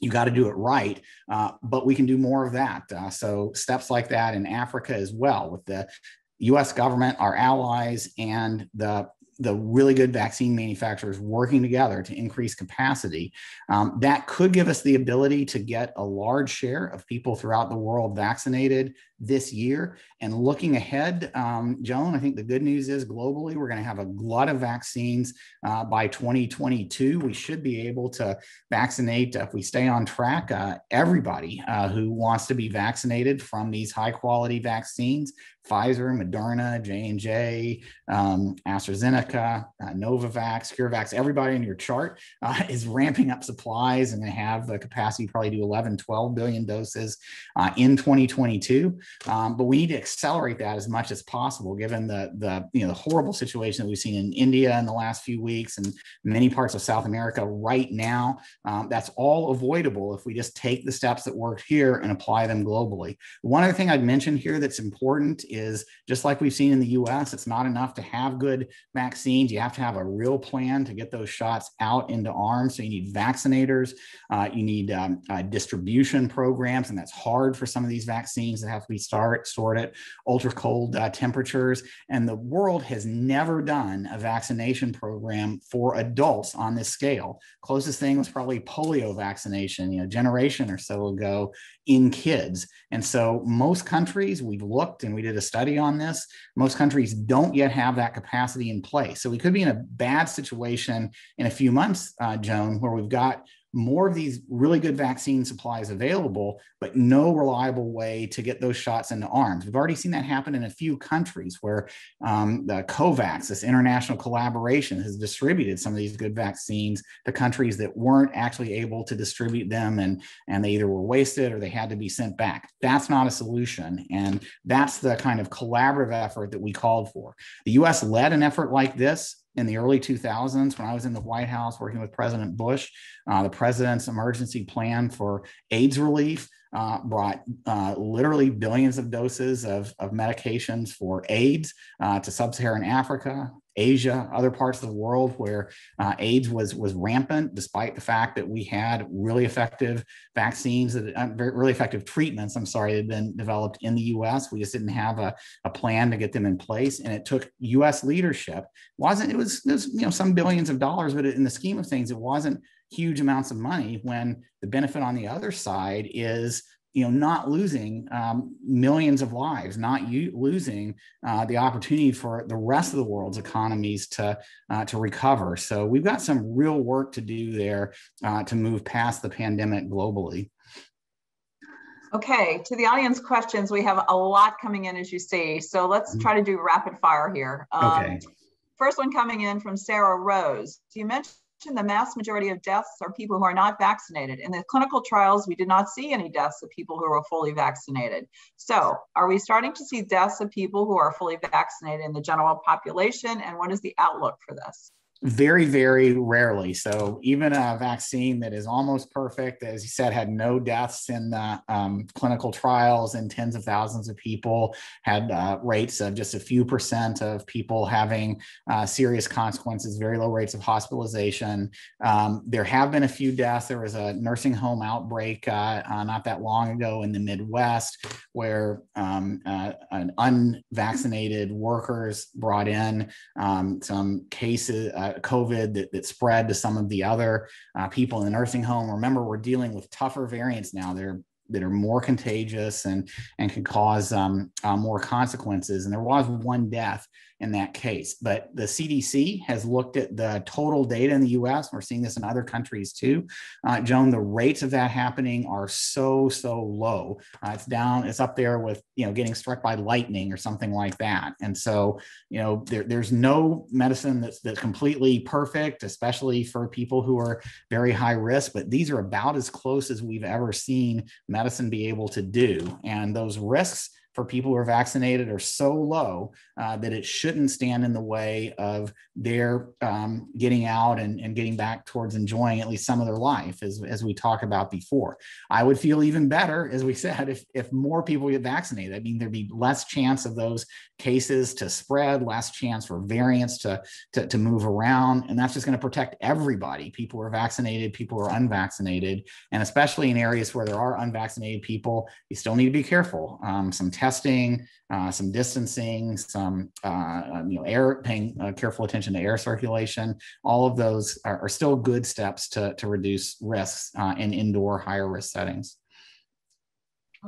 you got to do it right uh, but we can do more of that uh, so steps like that in africa as well with the us government our allies and the the really good vaccine manufacturers working together to increase capacity, um, that could give us the ability to get a large share of people throughout the world vaccinated this year. And looking ahead, um, Joan, I think the good news is globally, we're going to have a glut of vaccines uh, by 2022. We should be able to vaccinate, if we stay on track, uh, everybody uh, who wants to be vaccinated from these high quality vaccines. Pfizer, Moderna, J&J, um, AstraZeneca, uh, Novavax, CureVac, everybody in your chart uh, *laughs* is ramping up supplies and they have the capacity probably to 11, 12 billion doses uh, in 2022. Um, but we need to accelerate that as much as possible, given the the you know the horrible situation that we've seen in India in the last few weeks and many parts of South America right now. Um, that's all avoidable if we just take the steps that worked here and apply them globally. One other thing I'd mention here that's important is just like we've seen in the U.S., it's not enough to have good vaccines. You have to have a real plan to get those shots out into arms. So you need vaccinators, uh, you need um, uh, distribution programs, and that's hard for some of these vaccines that have to be start, stored at ultra cold uh, temperatures. And the world has never done a vaccination program for adults on this scale. Closest thing was probably polio vaccination, you know, generation or so ago in kids. And so most countries, we've looked and we did a study on this, most countries don't yet have that capacity in place. So we could be in a bad situation in a few months, uh, Joan, where we've got more of these really good vaccine supplies available, but no reliable way to get those shots into arms. We've already seen that happen in a few countries where um, the COVAX, this international collaboration, has distributed some of these good vaccines to countries that weren't actually able to distribute them and, and they either were wasted or they had to be sent back. That's not a solution. And that's the kind of collaborative effort that we called for. The US led an effort like this in the early 2000s when I was in the White House working with President Bush. Uh, the president's emergency plan for AIDS relief uh, brought uh, literally billions of doses of, of medications for AIDS uh, to sub Saharan Africa, Asia, other parts of the world where uh, AIDS was was rampant, despite the fact that we had really effective vaccines that uh, really effective treatments. I'm sorry, had been developed in the U.S. We just didn't have a, a plan to get them in place, and it took U.S. leadership. wasn't It was, it was you know some billions of dollars, but in the scheme of things, it wasn't huge amounts of money when the benefit on the other side is you know, not losing um, millions of lives, not you losing uh, the opportunity for the rest of the world's economies to uh, to recover. So we've got some real work to do there uh, to move past the pandemic globally.
Okay, to the audience questions, we have a lot coming in as you see. So let's mm-hmm. try to do rapid fire here. Um, okay. First one coming in from Sarah Rose. You mentioned the mass majority of deaths are people who are not vaccinated. In the clinical trials, we did not see any deaths of people who were fully vaccinated. So, are we starting to see deaths of people who are fully vaccinated in the general population? And what is the outlook for this?
Very very rarely. So even a vaccine that is almost perfect as you said had no deaths in the um, clinical trials and tens of thousands of people had uh, rates of just a few percent of people having uh, serious consequences very low rates of hospitalization. Um, there have been a few deaths. There was a nursing home outbreak uh, uh not that long ago in the midwest where um, uh, an unvaccinated workers brought in um, some cases COVID that, that spread to some of the other uh, people in the nursing home. Remember, we're dealing with tougher variants now. They're that are more contagious and and can cause um, uh, more consequences. And there was one death in that case. But the CDC has looked at the total data in the US. We're seeing this in other countries too. Uh, Joan, the rates of that happening are so, so low. Uh, it's down, it's up there with, you know, getting struck by lightning or something like that. And so, you know, there, there's no medicine that's, that's completely perfect, especially for people who are very high risk, but these are about as close as we've ever seen medicine be able to do. And those risks for people who are vaccinated are so low uh, that it shouldn't stand in the way of their um, getting out and, and getting back towards enjoying at least some of their life, as, as we talked about before. I would feel even better, as we *laughs* said, if, if more people get vaccinated. I mean, there'd be less chance of those cases to spread, less chance for variants to, to, to move around. And that's just going to protect everybody people who are vaccinated, people who are unvaccinated. And especially in areas where there are unvaccinated people, you still need to be careful. Um, some testing, uh, some distancing, some uh, you know air, paying uh, careful attention to air circulation. All of those are, are still good steps to, to reduce risks uh, in indoor higher risk settings.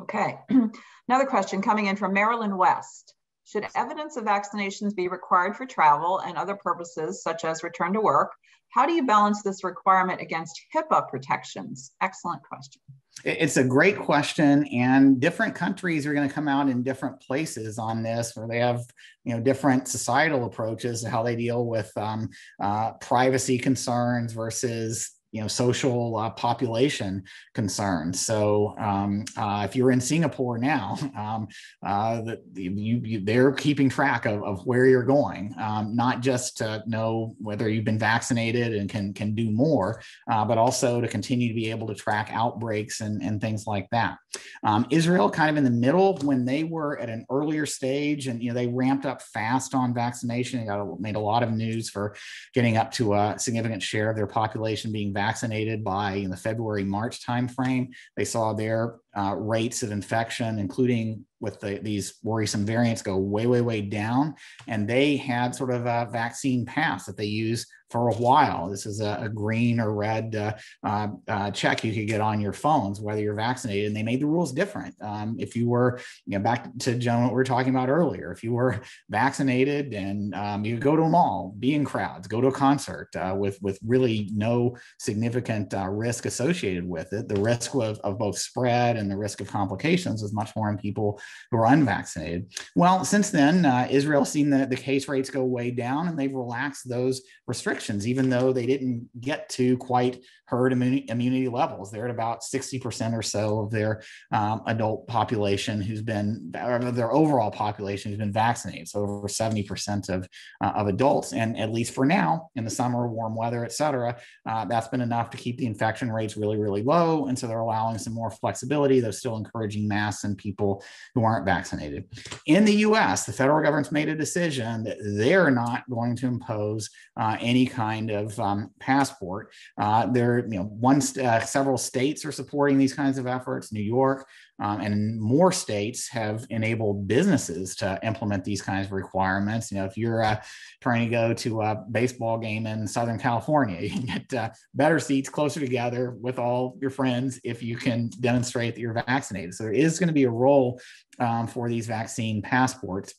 Okay, *clears throat* another question coming in from Marilyn West. Should evidence of vaccinations be required for travel and other purposes, such as return to work? How do you balance this requirement against HIPAA protections? Excellent question.
It's a great question, and different countries are going to come out in different places on this, where they have you know different societal approaches to how they deal with um, uh, privacy concerns versus you know social uh, population concerns. So um, uh, if you're in Singapore now, *laughs* um, uh, the, you, you, they're keeping track of, of where you're going, um, not just to know whether you've been vaccinated and can can do more, uh, but also to continue to be able to track outbreaks and, and things like that. Um, Israel, kind of in the middle, when they were at an earlier stage, and you know they ramped up fast on vaccination. They got made a lot of news for getting up to a significant share of their population being vaccinated vaccinated by in the February March timeframe. They saw their uh, rates of infection, including with the, these worrisome variants, go way, way, way down. And they had sort of a vaccine pass that they use for a while. This is a, a green or red uh, uh, uh, check you could get on your phones, whether you're vaccinated. And they made the rules different. Um, if you were, you know, back to Joan, what we were talking about earlier, if you were vaccinated and um, you go to a mall, be in crowds, go to a concert uh, with, with really no significant uh, risk associated with it, the risk of, of both spread and the risk of complications is much more in people who are unvaccinated. Well, since then, uh, Israel's seen the, the case rates go way down and they've relaxed those restrictions, even though they didn't get to quite herd immunity, levels. They're at about 60% or so of their um, adult population who's been, their overall population who's been vaccinated. So over 70% of, uh, of adults. And at least for now, in the summer, warm weather, et cetera, uh, that's been enough to keep the infection rates really, really low. And so they're allowing some more flexibility. They're still encouraging masks and people who aren't vaccinated. In the US, the federal government's made a decision that they're not going to impose uh, any kind of um, passport. Uh, they're you know, one uh, several states are supporting these kinds of efforts. New York, um, and more states have enabled businesses to implement these kinds of requirements. You know, if you're uh, trying to go to a baseball game in Southern California, *laughs* you can get uh, better seats closer together with all your friends if you can demonstrate that you're vaccinated. So there is going to be a role um, for these vaccine passports.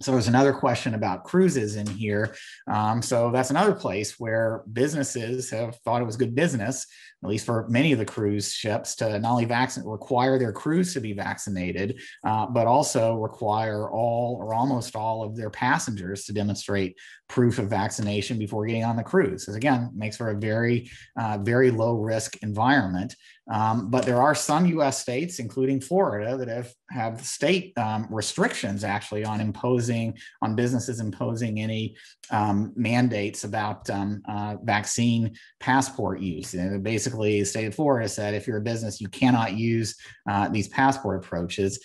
So there's another question about cruises in here. Um, so that's another place where businesses have thought it was good business, at least for many of the cruise ships, to not only vaccinate, require their crews to be vaccinated, uh, but also require all or almost all of their passengers to demonstrate proof of vaccination before getting on the cruise. Because again, makes for a very, uh, very low risk environment. Um, but there are some U.S. states, including Florida, that have have state um, restrictions actually on imposing on businesses imposing any um, mandates about um, uh, vaccine passport use. And basically, the state of Florida said if you're a business, you cannot use uh, these passport approaches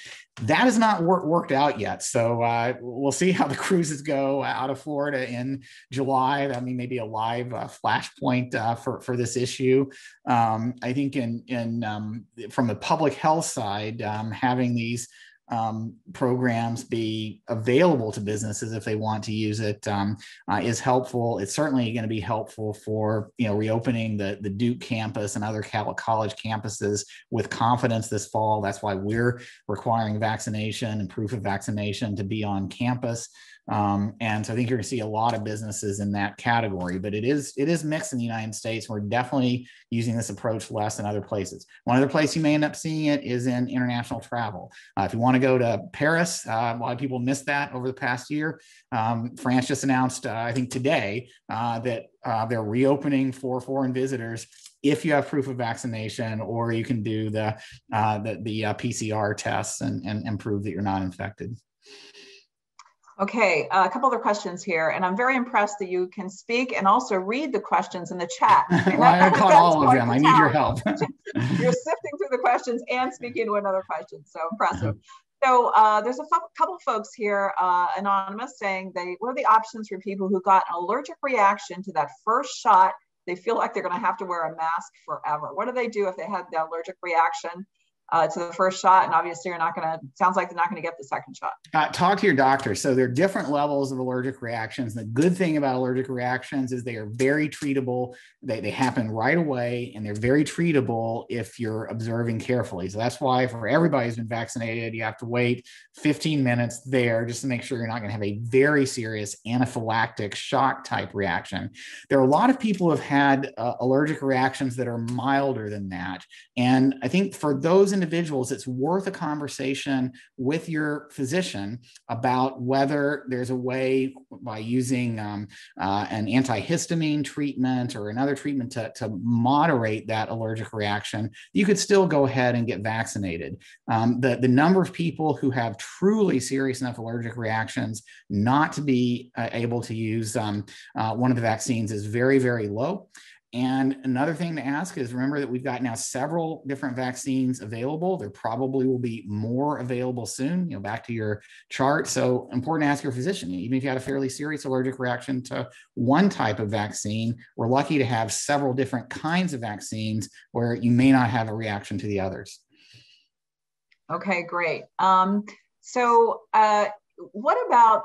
that has not wor- worked out yet. So uh, we'll see how the cruises go out of Florida in July. I mean, maybe a live uh, flashpoint uh, for for this issue. Um, I think in in um, from the public health side, um, having these um, programs be available to businesses if they want to use it um, uh, is helpful. It's certainly going to be helpful for you know reopening the the Duke campus and other college campuses with confidence this fall. That's why we're requiring vaccination and proof of vaccination to be on campus. Um, and so I think you're going to see a lot of businesses in that category, but it is it is mixed in the United States. We're definitely using this approach less than other places. One other place you may end up seeing it is in international travel. Uh, if you want to go to Paris, uh, a lot of people missed that over the past year. Um, France just announced, uh, I think today, uh, that uh, they're reopening for foreign visitors if you have proof of vaccination, or you can do the uh, the, the PCR tests and, and, and prove that you're not infected.
Okay, uh, a couple other questions here, and I'm very impressed that you can speak and also read the questions in the chat. *laughs*
well, I caught all of them. I need your help. *laughs*
You're sifting through the questions and speaking to another question, so impressive. *laughs* So uh, there's a couple folks here, uh, anonymous, saying they what are the options for people who got an allergic reaction to that first shot? They feel like they're going to have to wear a mask forever. What do they do if they had the allergic reaction? Uh, to the first shot, and obviously you're not going to. Sounds like they're not going to get the second shot.
Uh, talk to your doctor. So there are different levels of allergic reactions. The good thing about allergic reactions is they are very treatable. They they happen right away, and they're very treatable if you're observing carefully. So that's why for everybody who's been vaccinated, you have to wait 15 minutes there just to make sure you're not going to have a very serious anaphylactic shock type reaction. There are a lot of people who have had uh, allergic reactions that are milder than that, and I think for those individuals, it's worth a conversation with your physician about whether there's a way by using um, uh, an antihistamine treatment or another treatment to, to moderate that allergic reaction, you could still go ahead and get vaccinated. Um, the, the number of people who have truly serious enough allergic reactions not to be uh, able to use um, uh, one of the vaccines is very, very low. And another thing to ask is remember that we've got now several different vaccines available. There probably will be more available soon, you know, back to your chart. So important to ask your physician, even if you had a fairly serious allergic reaction to one type of vaccine, we're lucky to have several different kinds of vaccines where you may not have a reaction to the others.
Okay, great. Um, so uh, what about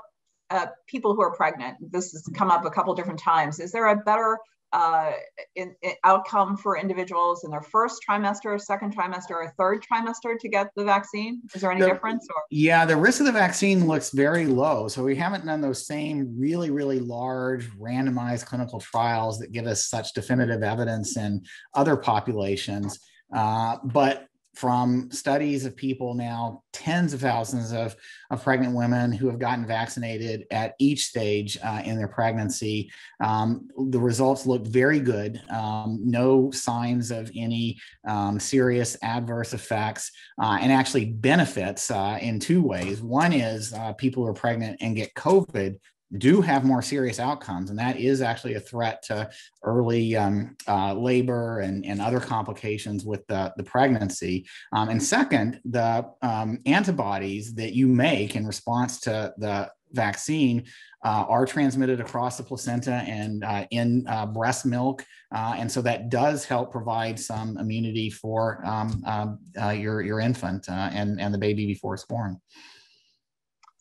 uh, people who are pregnant? This has come up a couple different times. Is there a better uh, in, in outcome for individuals in their first trimester, second trimester, or third trimester to get the vaccine? Is there any the, difference? Or?
Yeah, the risk of the vaccine looks very low. So we haven't done those same really, really large randomized clinical trials that give us such definitive evidence in other populations. Uh, but from studies of people now, tens of thousands of, of pregnant women who have gotten vaccinated at each stage uh, in their pregnancy. Um, the results look very good. Um, no signs of any um, serious adverse effects, uh, and actually benefits uh, in two ways. One is uh, people who are pregnant and get COVID do have more serious outcomes. And that is actually a threat to early um, uh, labor and, and other complications with the, the pregnancy. Um, and second, the um, antibodies that you make in response to the vaccine uh, are transmitted across the placenta and uh, in uh, breast milk. Uh, and so that does help provide some immunity for um, um uh, your, your infant uh, and, and the baby before it's born.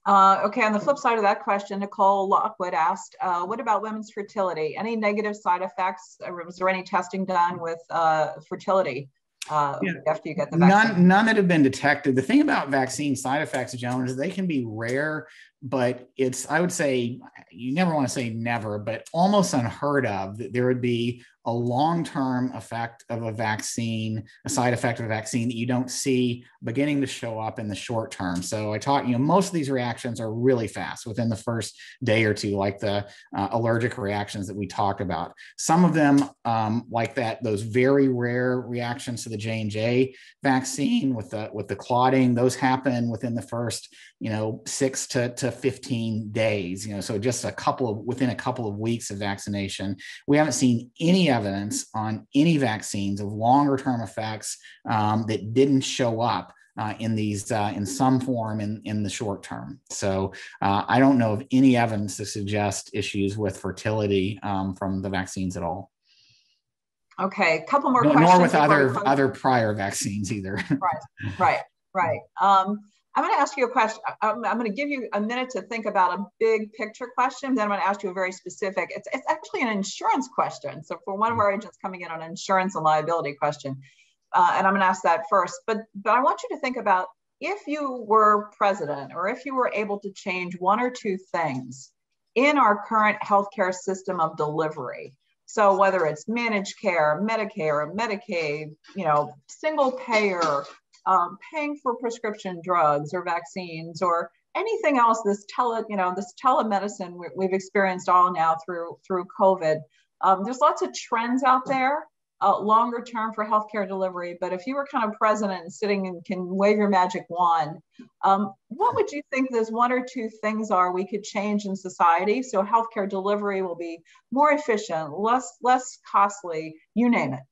Uh, okay, on the flip side of that question, Nicole Lockwood asked, uh, what about women's fertility? Any negative side effects? Was there any testing done with uh, fertility uh, yeah. after you get the
vaccine? None, none that have been detected. The thing about vaccine side effects, Joan, is they can be rare, but it's, I would say, you never want to say never, but almost unheard of that there would be a long-term effect of a vaccine, a side effect of a vaccine that you don't see beginning to show up in the short term. So I talk, you know, most of these reactions are really fast within the first day or two, like the uh, allergic reactions that we talked about. Some of them, um, like that, those very rare reactions to the J and J vaccine with the with the clotting, those happen within the first, you know, six to to fifteen days. You know, so just a couple of within a couple of weeks of vaccination. We haven't seen any evidence on any vaccines of longer term effects um, that didn't show up uh, in these uh, in some form in, in the short term. So uh, I don't know of any evidence to suggest issues with fertility um, from the vaccines at all.
Okay, a couple more
no,
questions.
Nor with other other prior vaccines either. *laughs*
right, right, right. Um, I'm going to ask you a question. I'm, I'm, going to give you a minute to think about a big picture question. Then I'm going to ask you a very specific, it's, it's actually an insurance question. So for one of our agents coming in on an insurance and liability question, uh, and I'm going to ask that first, but, but I want you to think about if you were president or if you were able to change one or two things in our current healthcare system of delivery. So whether it's managed care, Medicare, or Medicaid, you know, single payer, um, paying for prescription drugs or vaccines or anything else this tele you know this telemedicine we, have experienced all now through through covid. Um, there's lots of trends out there uh, longer term for healthcare delivery but if you were kind of president and sitting and can wave your magic wand um, what would you think those one or two things are we could change in society so healthcare delivery will be more efficient less less costly you name it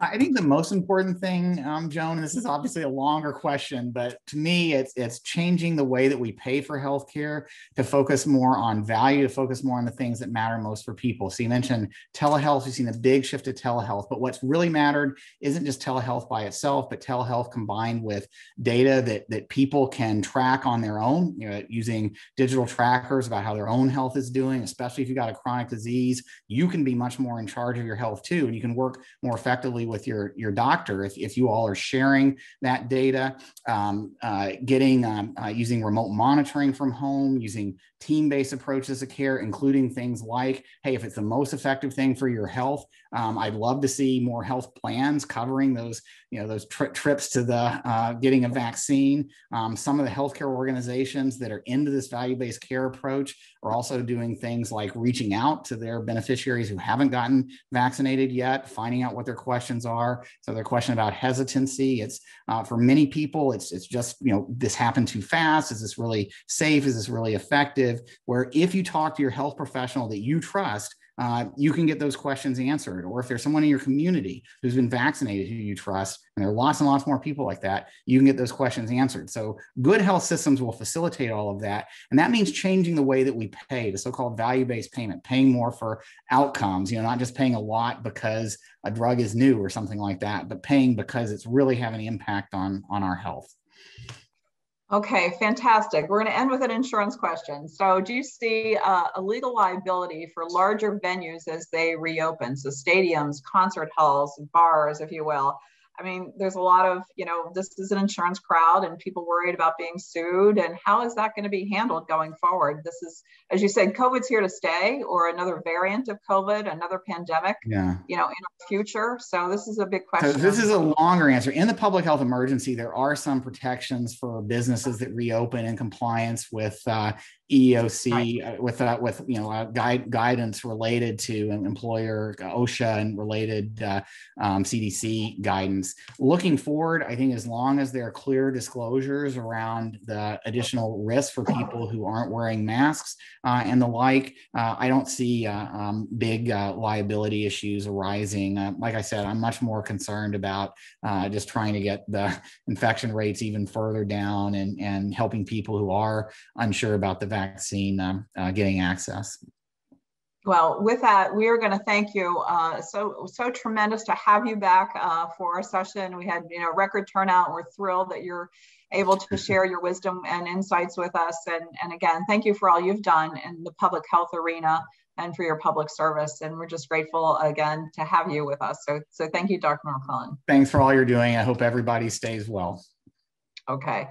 I think the most important thing, um, Joan, and this is obviously a longer question, but to me, it's it's changing the way that we pay for healthcare to focus more on value, to focus more on the things that matter most for people. So you mentioned telehealth. We've seen a big shift to telehealth, but what's really mattered isn't just telehealth by itself, but telehealth combined with data that that people can track on their own, you know, using digital trackers about how their own health is doing. Especially if you've got a chronic disease, you can be much more in charge of your health too, and you can work more effectively with your, your doctor if, if you all are sharing that data, um, uh, getting um, uh, using remote monitoring from home, using team-based approaches of care, including things like, hey, if it's the most effective thing for your health, um, I'd love to see more health plans covering those, you know, those tri- trips to the uh, getting a vaccine. Um, some of the healthcare organizations that are into this value-based care approach are also doing things like reaching out to their beneficiaries who haven't gotten vaccinated yet, finding out what their questions are. So their question about hesitancy, it's uh, for many people, it's it's just you know this happened too fast. Is this really safe? Is this really effective? Where if you talk to your health professional that you trust uh, you can get those questions answered. Or if there's someone in your community who's been vaccinated who you trust, and there are lots and lots more people like that, you can get those questions answered. So good health systems will facilitate all of that. And that means changing the way that we pay, the so-called value-based payment, paying more for outcomes, you know, not just paying a lot because a drug is new or something like that, but paying because it's really having an impact on, on our health.
Okay, fantastic. We're going to end with an insurance question. So, do you see uh, a legal liability for larger venues as they reopen? So, stadiums, concert halls, bars, if you will. I mean, there's a lot of, you know, this is an insurance crowd and people worried about being sued. And how is that going to be handled going forward? This is, as you said, COVID's here to stay or another variant of COVID, another pandemic, yeah. you know, in our future. So this is a big question.
So this is a longer answer. In the public health emergency, there are some protections for businesses that reopen in compliance with uh, EEOC right. with uh, with you know uh, guide, guidance related to employer uh, OSHA and related uh, um, CDC guidance. Looking forward, I think as long as there are clear disclosures around the additional risks for people who aren't wearing masks uh, and the like, uh, I don't see um, big liability issues arising. like I said, I'm much more concerned about just trying to get the *laughs* infection rates even further down and and helping people who are unsure about the vaccine um, uh, getting access.
Well, with that, we are going to thank you. Uh, so so tremendous to have you back uh, for our session. We had you know record turnout. We're thrilled that you're able to *laughs* share your wisdom and insights with us. And, and again, thank you for all you've done in the public health arena and for your public service. And we're just grateful again to have you with us. So so thank you, Dr. McClellan.
Thanks for all you're doing. I hope everybody stays well.
Okay.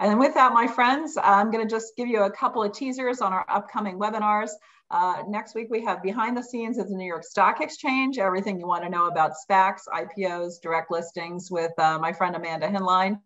And with that, my friends, I'm going to just give you a couple of teasers on our upcoming webinars. Uh, next week, we have behind the scenes at the New York Stock Exchange, everything you want to know about SPACs, IPOs, direct listings with uh, my friend Amanda Hinline,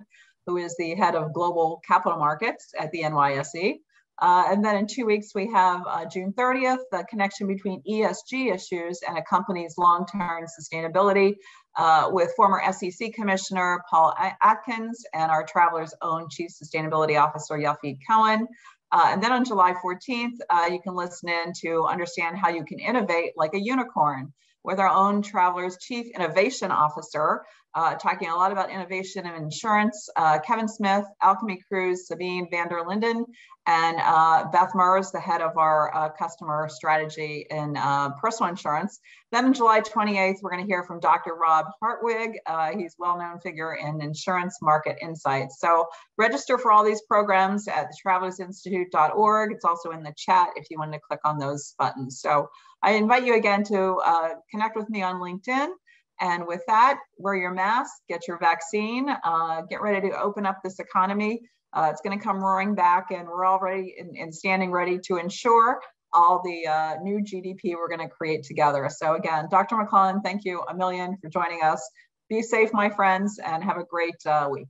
who is the head of global capital markets at the NYSE. Uh, and then in two weeks, we have uh, June 30th, the connection between ESG issues and a company's long-term sustainability uh, with former SEC Commissioner Paul Atkins and our Traveler's own Chief Sustainability Officer, Yafit Cohn. Uh, and then on July 14th, uh, you can listen in to understand how you can innovate like a unicorn with our own Travelers Chief Innovation Officer, uh, talking a lot about innovation and insurance. Uh, Kevin Smith, Alchemy Cruz, Sabine van der Linden, and uh, Beth Mers, the head of our uh, customer strategy in uh, personal insurance. Then on July 28th, we're going to hear from Dr. Rob Hartwig. Uh, he's a well-known figure in insurance market insights. So register for all these programs at thetravelersInstitute.org. It's also in the chat if you want to click on those buttons. So I invite you again to connect with me on LinkedIn. And with that, wear your mask, get your vaccine, uh, get ready to open up this economy. Uh, it's going to come roaring back, and we're already in, in standing ready to ensure all the uh, new GDP we're going to create together. So, again, Dr. McClellan, thank you a million for joining us. Be safe, my friends, and have a great uh, week.